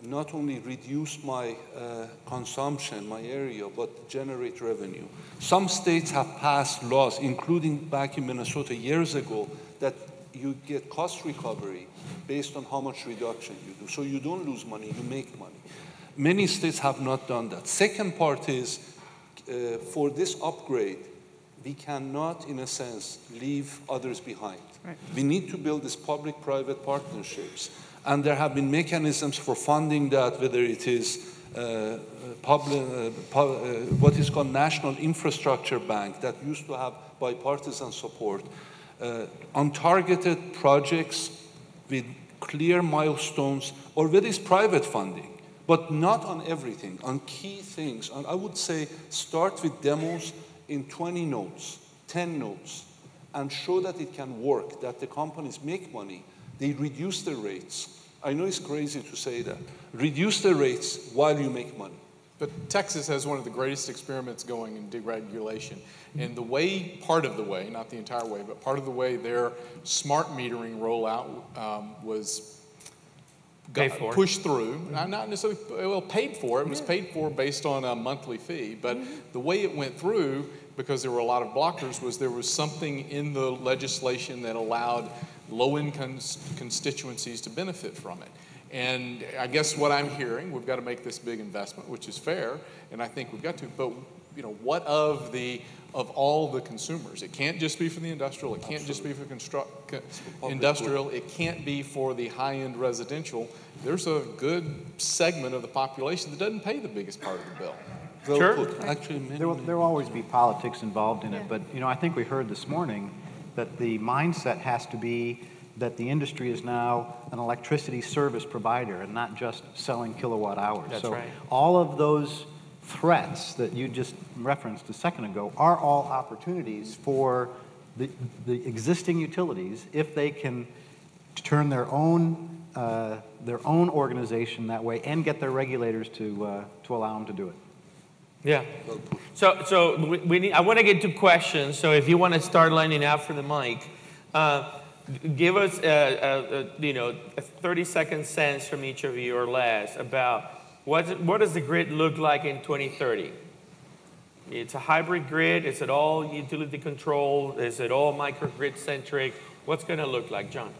not only reduce my uh, consumption, my area, but generate revenue. Some states have passed laws, including back in Minnesota years ago, that you get cost recovery based on how much reduction you do. So you don't lose money, you make money. Many states have not done that. Second part is uh, for this upgrade, we cannot, in a sense, leave others behind. We need to build these public-private partnerships. And there have been mechanisms for funding that, whether it is uh, public, uh, pu- uh, what is called National Infrastructure Bank that used to have bipartisan support, uh, on targeted projects with clear milestones, or whether it's private funding, but not on everything, on key things. And I would say start with demos in 20 nodes, 10 nodes, and show that it can work, that the companies make money, they reduce the rates. I know it's crazy to say that. Reduce the rates while you make money. But Texas has one of the greatest experiments going in deregulation. And the way, part of the way, not the entire way, but part of the way their smart metering rollout um, was got- for. pushed through, not not necessarily, well, paid for. It was paid for based on a monthly fee. But the way it went through, because there were a lot of blockers, was there was something in the legislation that allowed low-income constituencies to benefit from it. And I guess what I'm hearing, we've got to make this big investment, which is fair, and I think we've got to. But you know, what of the of all the consumers? It can't just be for the industrial. It can't just be for construct co- public industrial. It can't be for the high-end residential. There's a good segment of the population that doesn't pay the biggest part of the bill. Sure. Actually, There will, there will always be politics involved in it, but, you know, I think we heard this morning that the mindset has to be that the industry is now an electricity service provider and not just selling kilowatt hours. That's so right. all of those threats that you just referenced a second ago are all opportunities for the, the existing utilities if they can turn their own uh, their own organization that way and get their regulators to uh, to allow them to do it. Yeah. So, so we, need, I want to get to questions. So if you want to start lining up for the mic, uh, give us, a, a, a, you know, a 30 second sense from each of you or less about what, what does the grid look like in 2030? It's a hybrid grid. Is it all utility controlled? Is it all microgrid centric? What's going to look like, John?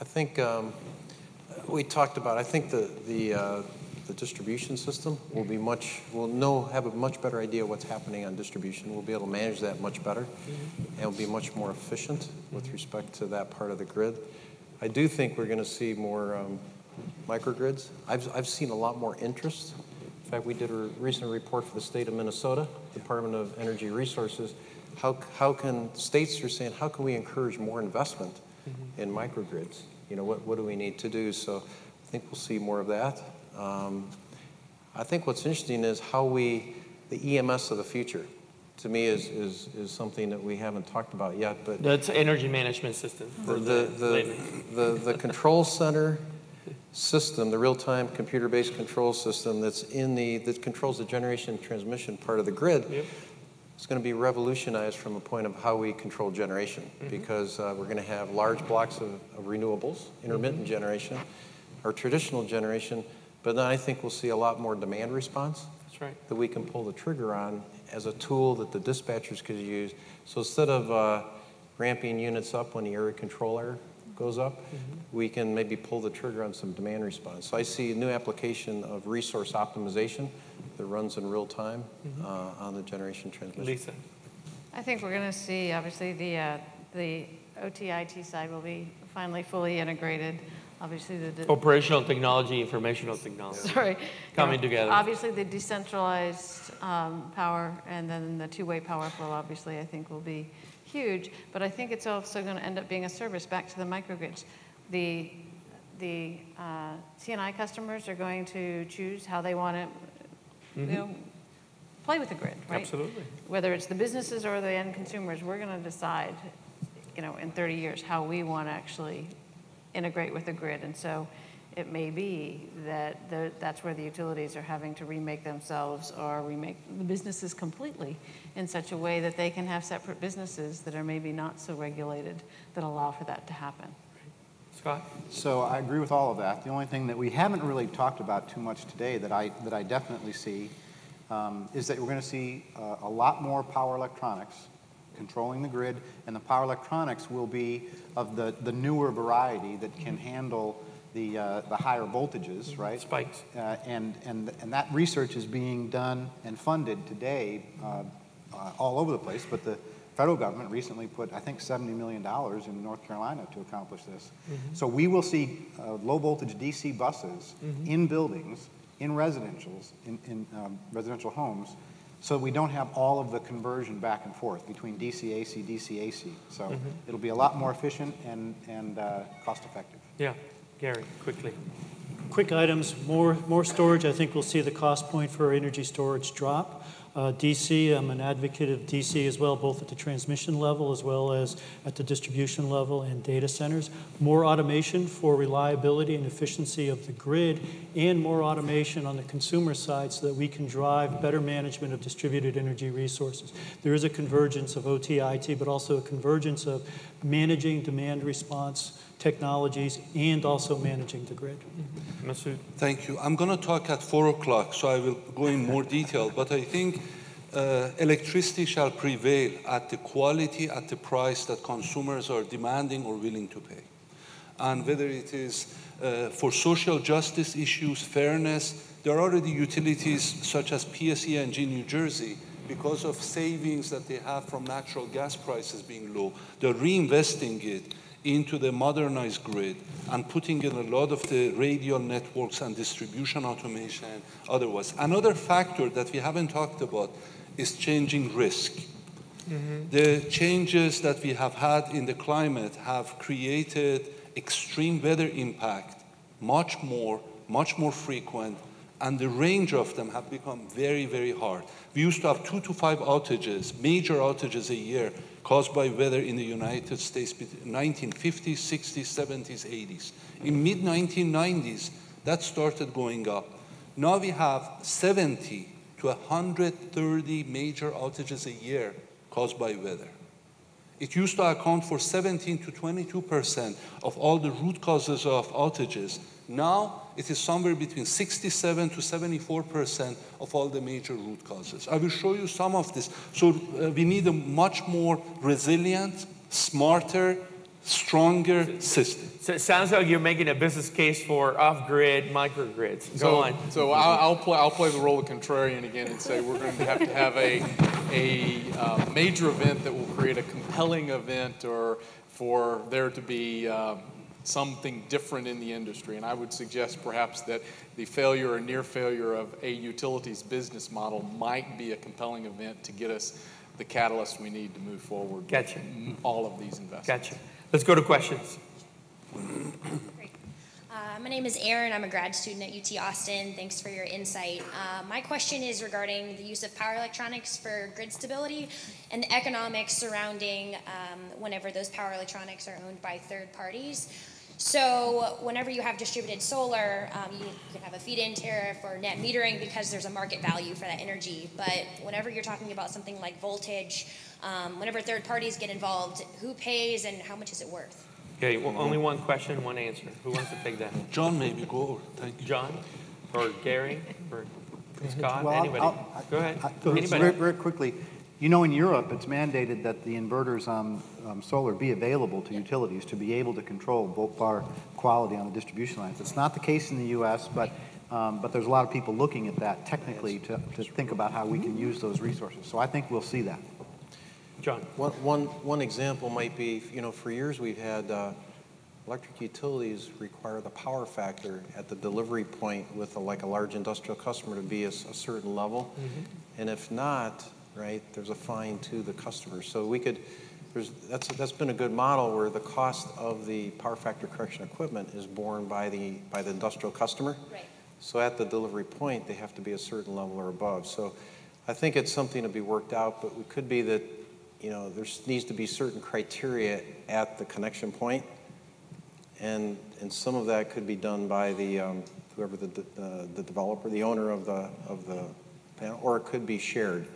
I think um, we talked about, I think the, the, uh, the distribution system will be much, will know, have a much better idea what's happening on distribution. We'll be able to manage that much better and we'll be much more efficient with respect to that part of the grid. I do think we're going to see more um, microgrids. I've, I've seen a lot more interest. In fact, we did a recent report for the state of Minnesota, Department of Energy Resources. How, how can states are saying, how can we encourage more investment in microgrids? You know, what, what do we need to do? So I think we'll see more of that. Um, I think what's interesting is how we, the EMS of the future, to me is, is, is something that we haven't talked about yet, but That's energy management system. the, the, the, the, the control center system, the real-time computer-based control system that's in the, that controls the generation and transmission part of the grid, Yep. it's going to be revolutionized from a point of how we control generation because uh, we're going to have large blocks of, of renewables, intermittent generation, or traditional generation, but then I think we'll see a lot more demand response That's right. that we can pull the trigger on as a tool that the dispatchers could use. So instead of uh, ramping units up when the area control error goes up, we can maybe pull the trigger on some demand response. So I see a new application of resource optimization that runs in real time uh, on the generation transmission. Lisa. I think we're going to see, obviously, the, uh, the OTIT side will be finally fully integrated. Obviously, the, Operational technology, informational technology. sorry. Coming you know, together. Obviously, the decentralized um, power and then the two-way power flow, obviously, I think will be huge. But I think it's also going to end up being a service back to the microgrids. The, the uh, CNI customers are going to choose how they want to, you know, play with the grid, right? Absolutely. Whether it's the businesses or the end consumers, we're going to decide, you know, in 30 years, how we want to actually integrate with the grid. And so it may be that the, that's where the utilities are having to remake themselves or remake the businesses completely in such a way that they can have separate businesses that are maybe not so regulated that allow for that to happen. Scott? So I agree with all of that. The only thing that we haven't really talked about too much today that I, that I definitely see um, is that we're going to see uh, a lot more power electronics controlling the grid, and the power electronics will be of the, the newer variety that can handle the, uh, the higher voltages, right? Spikes. Uh, and, and, and that research is being done and funded today uh, uh, all over the place, but the federal government recently put, I think, $70 million in North Carolina to accomplish this. So we will see uh, low voltage DC buses in buildings, in residentials, in, in um, residential homes, so we don't have all of the conversion back and forth between DC AC, DC AC. So it'll be a lot more efficient and, and uh, cost effective. Yeah. Gary, quickly. Quick items, more, more storage. I think we'll see the cost point for energy storage drop. Uh, DC, I'm an advocate of DC as well, both at the transmission level as well as at the distribution level and data centers. More automation for reliability and efficiency of the grid, and more automation on the consumer side so that we can drive better management of distributed energy resources. There is a convergence of OT, IT, but also a convergence of managing demand response technologies and also managing the grid. Massoud. Thank you. I'm going to talk at four o'clock, so I will go in more detail. But I think uh, electricity shall prevail at the quality, at the price that consumers are demanding or willing to pay. And whether it is uh, for social justice issues, fairness, there are already utilities such as PSEG New Jersey, because of savings that they have from natural gas prices being low, they're reinvesting it into the modernized grid and putting in a lot of the radial networks and distribution automation otherwise. Another factor that we haven't talked about is changing risk. Mm-hmm. The changes that we have had in the climate have created extreme weather impact, much more, much more frequent, and the range of them have become very, very hard. We used to have two to five outages, major outages a year caused by weather in the United States between 1950s, 60s, 70s, 80s. In mid 1990s, that started going up. Now we have 70 to 130 major outages a year caused by weather. It used to account for 17 to 22 percent of all the root causes of outages. Now it is somewhere between 67 to 74 percent of all the major root causes. I will show you some of this. So uh, we need a much more resilient, smarter, stronger system. So it sounds like you're making a business case for off-grid microgrids. Go So, on. so I'll, I'll play, I'll play the role of contrarian again and say we're going to have to have a, a uh, major event that will create a compelling event or for there to be um, something different in the industry. And I would suggest perhaps that the failure or near failure of a utilities business model might be a compelling event to get us the catalyst we need to move forward. Gotcha. with All of these investments. Gotcha. Let's go to questions. Uh, my name is Aaron. I'm a grad student at UT Austin. Thanks for your insight. Uh, my question is regarding the use of power electronics for grid stability and the economics surrounding um, whenever those power electronics are owned by third parties. So, whenever you have distributed solar, um, you can have a feed in tariff or net metering because there's a market value for that energy. But whenever you're talking about something like voltage, um, whenever third parties get involved, who pays and how much is it worth? Okay, well, only one question, one answer. Who wants to take that? John, maybe go. Thank you. John or Gary or Scott? Well, I'll- Anybody? I'll- Go ahead. I- Very, very quickly, you know, in Europe, it's mandated that the inverters on um, solar be available to utilities to be able to control volt VAR quality on the distribution lines. It's not the case in the U.S., but, um, but there's a lot of people looking at that technically to, to think about how we can use those resources. So I think we'll see that. John. One, one, one example might be, you know, for years we've had uh, electric utilities require the power factor at the delivery point with a, like a large industrial customer to be a certain level. And if not, right, there's a fine to the customer. So we could, there's, that's, that's been a good model where the cost of the power factor correction equipment is borne by the, by the industrial customer. Right. So at the delivery point, they have to be a certain level or above. So I think it's something to be worked out, but it could be that, you know, there needs to be certain criteria at the connection point, And, and some of that could be done by the, um, whoever the, the the developer, the owner of the, of the panel, or it could be shared.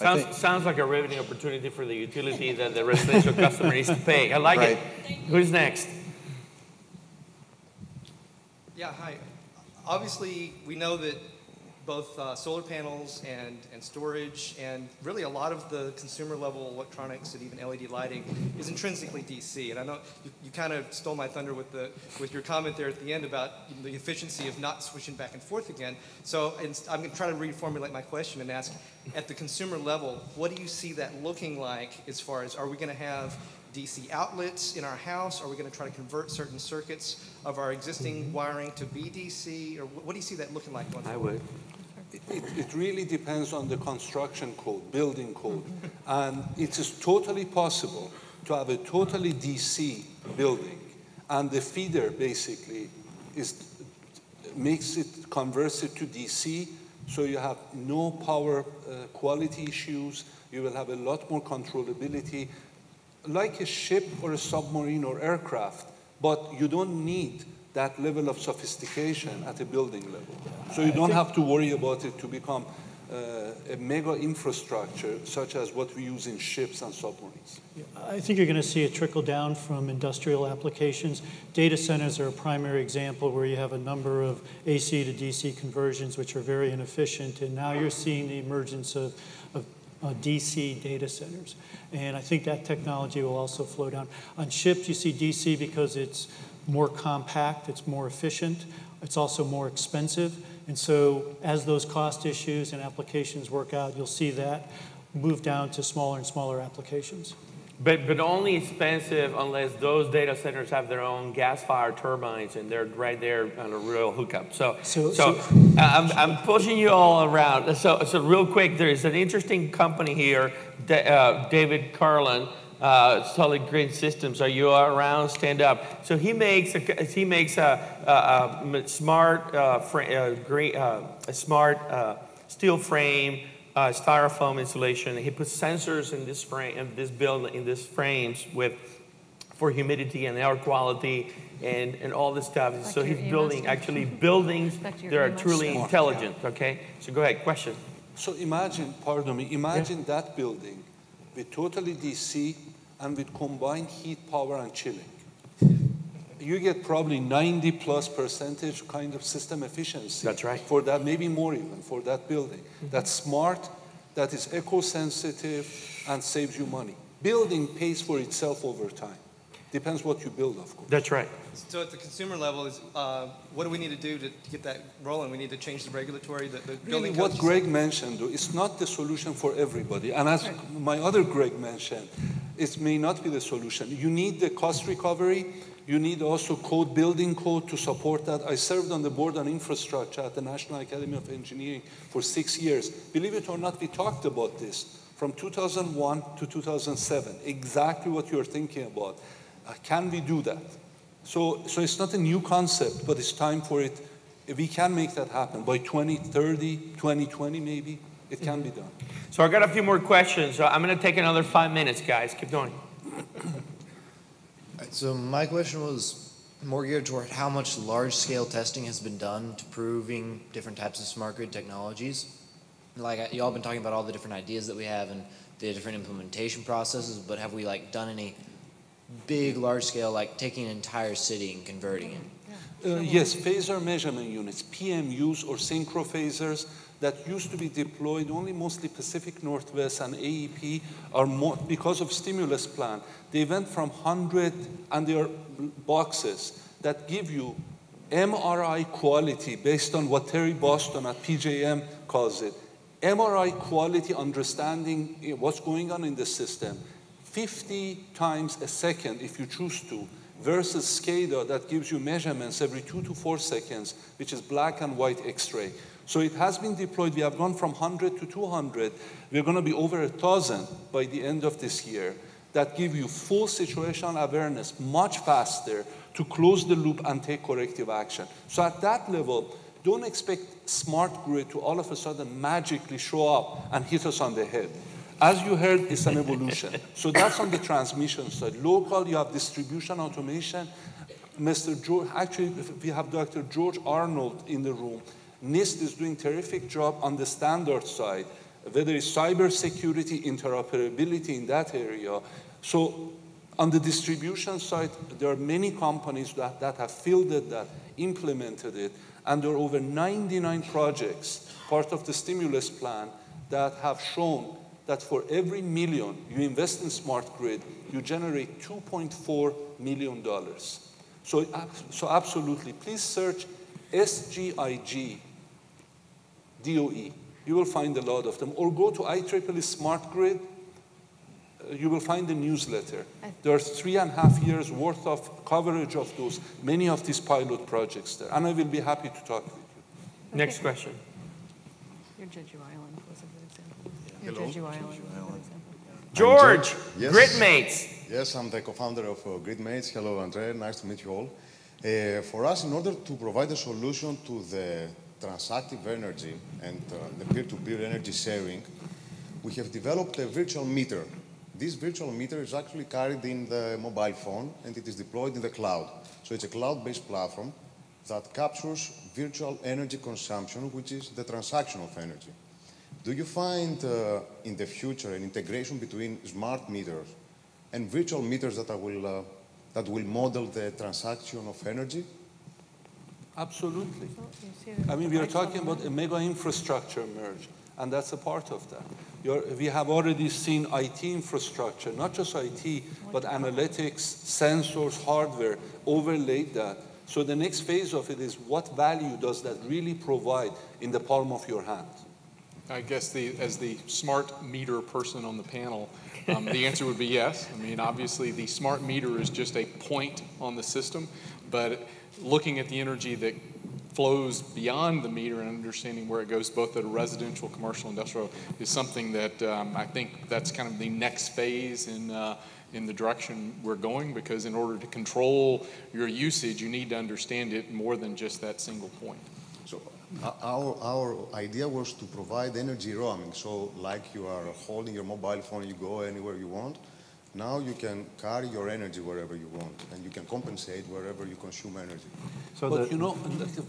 I Sounds, think- sounds like a revenue opportunity for the utility that the residential customer needs to pay. I like it. Who's next? Yeah, hi. Obviously, we know that both uh, solar panels and, and storage and really a lot of the consumer level electronics and even LED lighting is intrinsically DC. And I know you, you kind of stole my thunder with, the, with your comment there at the end about you know, the efficiency of not switching back and forth again. So and I'm going to try to reformulate my question and ask at the consumer level, what do you see that looking like as far as are we going to have DC outlets in our house? Are we going to try to convert certain circuits of our existing wiring to be DC? Or what do you see that looking like going I forward? would. It, it really depends on the construction code, building code. And it is totally possible to have a totally DC building and the feeder basically is, makes it, converts it to DC so you have no power uh, quality issues. You will have a lot more controllability like a ship or a submarine or aircraft, but you don't need that level of sophistication at a building level. So you don't have to worry about it to become uh, a mega infrastructure such as what we use in ships and submarines. I think you're going to see a trickle down from industrial applications. Data centers are a primary example where you have a number of AC to DC conversions, which are very inefficient. And now you're seeing the emergence of, of uh, DC data centers. And I think that technology will also flow down. On ships, you see DC because it's more compact, it's more efficient, it's also more expensive. And so as those cost issues and applications work out, you'll see that move down to smaller and smaller applications. But, but only expensive unless those data centers have their own gas-fired turbines and they're right there on a real hookup. So, so, So- I'm, I'm pushing you all around. So, so real quick, there is an interesting company here, uh, David Carlin, uh, Solid Grid Systems. Are you around? Stand up. So he makes a, he makes a, a, a smart uh, fra- uh, green, uh, a smart uh, steel frame uh, styrofoam insulation. He puts sensors in this frame, in this build, in this frames with for humidity and air quality and, and all this stuff. Like so he's building stuff? actually buildings Back to your that are truly stuff. intelligent. Okay, so go ahead. Question. So imagine, pardon me, imagine that building with totally DC and with combined heat, power, and chilling. You get probably 90 plus percentage kind of system efficiency. That's right. For that, maybe more even, for that building. That's smart, that is eco-sensitive, and saves you money. Building pays for itself over time. Depends what you build, of course. That's right. So at the consumer level, is uh, what do we need to do to get that rolling? We need to change the regulatory, the, the Really, building what? Greg mentioned, though, it's not the solution for everybody. And as my other Greg mentioned, it may not be the solution. You need the cost recovery. You need also code, building code to support that. I served on the board on infrastructure at the National Academy of Engineering for six years. Believe it or not, we talked about this from 2001 to 2007, exactly what you're thinking about. Uh, can we do that? So, so it's not a new concept, but it's time for it. We can make that happen by 2030, 2020 maybe, it can be done. So I got a few more questions. So I'm going to take another five minutes, guys. Keep going. So my question was more geared toward how much large-scale testing has been done to proving different types of smart grid technologies. Like y'all been talking about all the different ideas that we have and the different implementation processes, but have we like done any big, large-scale, like taking an entire city and converting it? Uh, yes, phasor measurement units, PMUs or synchrophasors that used to be deployed only mostly Pacific Northwest and AEP are more, because of stimulus plan, they went from 100 and they are boxes that give you MRI quality based on what Terry Boston at PJM calls it. MRI quality understanding eh, what's going on in the system 50 times a second if you choose to versus SCADA that gives you measurements every two to four seconds, which is black and white X-ray. So it has been deployed. We have gone from 100 to 200. We're going to be over a thousand by the end of this year that give you full situational awareness much faster to close the loop and take corrective action. So at that level, don't expect smart grid to all of a sudden magically show up and hit us on the head. As you heard, it's an evolution. So that's on the transmission side. Local, you have distribution automation. Mr. George, actually, we have Dr. George Arnold in the room. NIST is doing terrific job on the standard side, whether it's cybersecurity, interoperability in that area. So on the distribution side, there are many companies that, that have fielded that, implemented it, and there are over 99 projects, part of the stimulus plan, that have shown that for every million you invest in smart grid, you generate $2.4 million. So, so absolutely, please search SGIG DOE. You will find a lot of them. Or go to IEEE Smart Grid. uh, You will find the newsletter. There are three and a half years worth of coverage of those, many of these pilot projects there. And I will be happy to talk with you. Next question. Your Jeju Island was a good example. Your Hello. Jeju Island was a good example. George, Yes. Gridmates. Yes, I'm the co-founder of uh, Gridmates. Hello, Andre. Nice to meet you all. Uh, for us, in order to provide a solution to the transactive energy and uh, the peer-to-peer energy sharing, we have developed a virtual meter. This virtual meter is actually carried in the mobile phone and it is deployed in the cloud. So it's a cloud-based platform that captures virtual energy consumption, which is the transaction of energy. Do you find uh, in the future an integration between smart meters and virtual meters that, I will, uh, that will model the transaction of energy? Absolutely. So you see the- I mean, we are talking about a mega infrastructure merge, and that's a part of that. You're, we have already seen IT infrastructure, not just IT, but analytics, sensors, hardware, overlaid that. So the next phase of it is what value does that really provide in the palm of your hand? I guess the, as the smart meter person on the panel, um, the answer would be yes. I mean, obviously, the smart meter is just a point on the system, but looking at the energy that flows beyond the meter and understanding where it goes both at a residential, commercial, industrial is something that um, I think that's kind of the next phase in, uh, in the direction we're going because in order to control your usage, you need to understand it more than just that single point. So uh, our, our idea was to provide energy roaming. So like you are holding your mobile phone, you go anywhere you want. Now you can carry your energy wherever you want, and you can compensate wherever you consume energy. So but you know,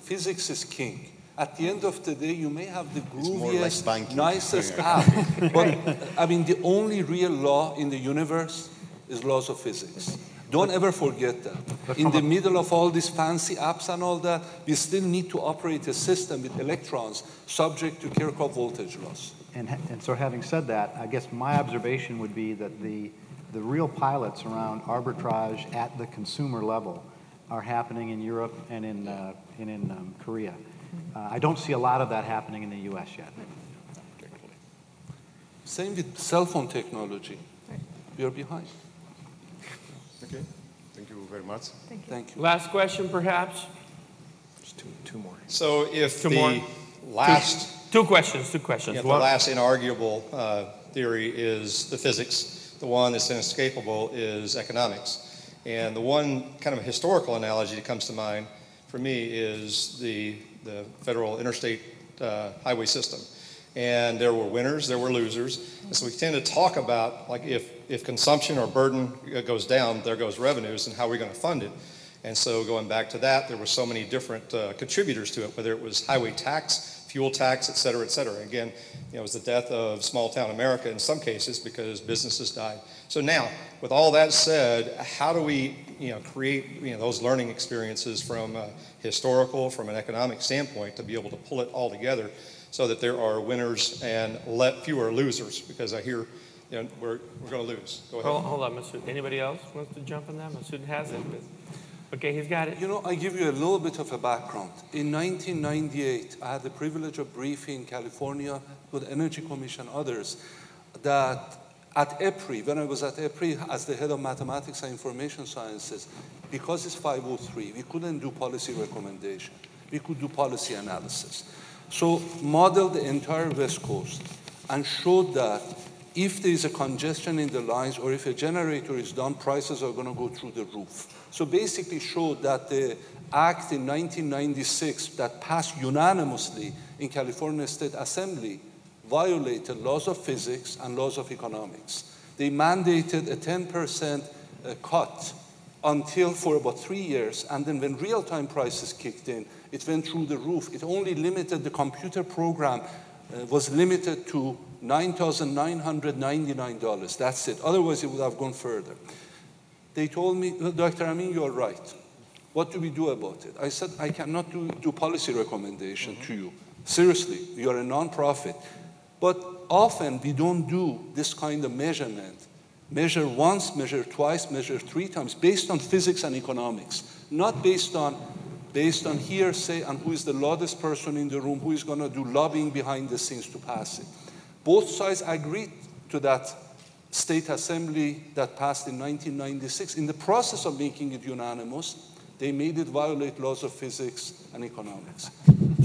physics is king. At the end of the day, you may have the grooviest, like nicest app, but I mean, the only real law in the universe is laws of physics. Don't ever forget that. In the middle of all these fancy apps and all that, we still need to operate a system with electrons subject to Kirchhoff voltage laws. And, and so having said that, I guess my observation would be that the, the real pilots around arbitrage at the consumer level are happening in Europe and in, uh, and in um, Korea. Uh, I don't see a lot of that happening in the U.S. yet. Same with cell phone technology. We are behind. Okay. Thank you very much. Thank you. Thank you. Last question, perhaps? Just two, two more. So if two the more. last... Two, two questions, two questions. Yeah, the last inarguable uh, theory is the physics. The one that's inescapable is economics. And the one kind of historical analogy that comes to mind for me is the, the federal interstate uh, highway system. And there were winners, there were losers. And so we tend to talk about, like, if if consumption or burden goes down, there goes revenues, and how are we going to fund it? And so going back to that, there were so many different uh, contributors to it, whether it was highway tax, fuel tax, et cetera, et cetera. Again, you know, it was the death of small town America in some cases because businesses died. So now, with all that said, how do we, you know, create, you know, those learning experiences from a historical, from an economic standpoint to be able to pull it all together so that there are winners and let fewer losers? Because I hear you know, we're, we're going to lose. Go ahead. Hold, hold on, Massoud. Anybody else wants to jump on that? Massoud has it. But, okay, he's got it. You know, I give you a little bit of a background. In 1998, I had the privilege of briefing California with Energy Commission, others, that at EPRI, when I was at EPRI as the head of mathematics and information sciences, because it's 503, we couldn't do policy recommendation. We could do policy analysis. So modeled the entire West Coast and showed that if there is a congestion in the lines or if a generator is down, prices are going to go through the roof. So basically showed that the act in 1996 that passed unanimously in California State Assembly violated laws of physics and laws of economics. They mandated a 10% uh, cut until for about three years, and then when real-time prices kicked in, it went through the roof. It only limited the computer program uh, was limited to $9,999. That's it. Otherwise, it would have gone further. They told me, Dr. Amin, you're right. What do we do about it? I said, I cannot do, do policy recommendation mm -hmm. to you. Seriously, you're a nonprofit. But often we don't do this kind of measurement. Measure once, measure twice, measure three times, based on physics and economics, not based on based on hearsay and who is the loudest person in the room, who is going to do lobbying behind the scenes to pass it. Both sides agreed to that state assembly that passed in 1996. In the process of making it unanimous, they made it violate laws of physics and economics.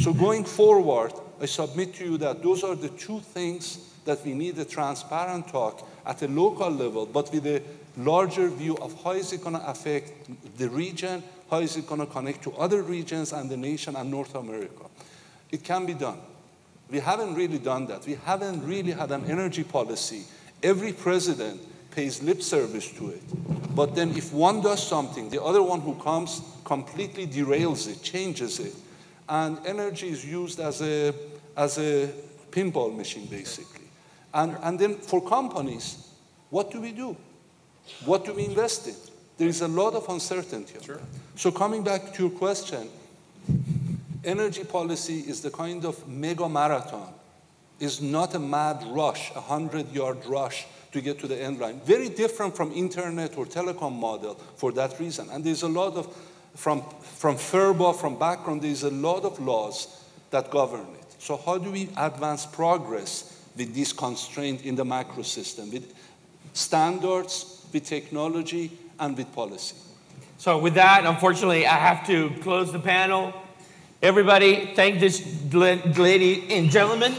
So going forward, I submit to you that those are the two things that we need a transparent talk at a local level, but with a larger view of how is it going to affect the region, how is it going to connect to other regions and the nation and North America. It can be done. We haven't really done that. We haven't really had an energy policy. Every president pays lip service to it. But then if one does something, the other one who comes completely derails it, changes it. And energy is used as a, as a pinball machine, basically. And, and then for companies, what do we do? What do we invest in? There is a lot of uncertainty. Sure. So coming back to your question, energy policy is the kind of mega marathon. Is not a mad rush, a hundred yard rush to get to the end line. Very different from internet or telecom model for that reason. And there's a lot of, from, from FERPA, from background, there's a lot of laws that govern it. So how do we advance progress with this constraint in the macro system, with standards, with technology, and with policy? So with that, unfortunately, I have to close the panel. Everybody, thank this lady and gentlemen.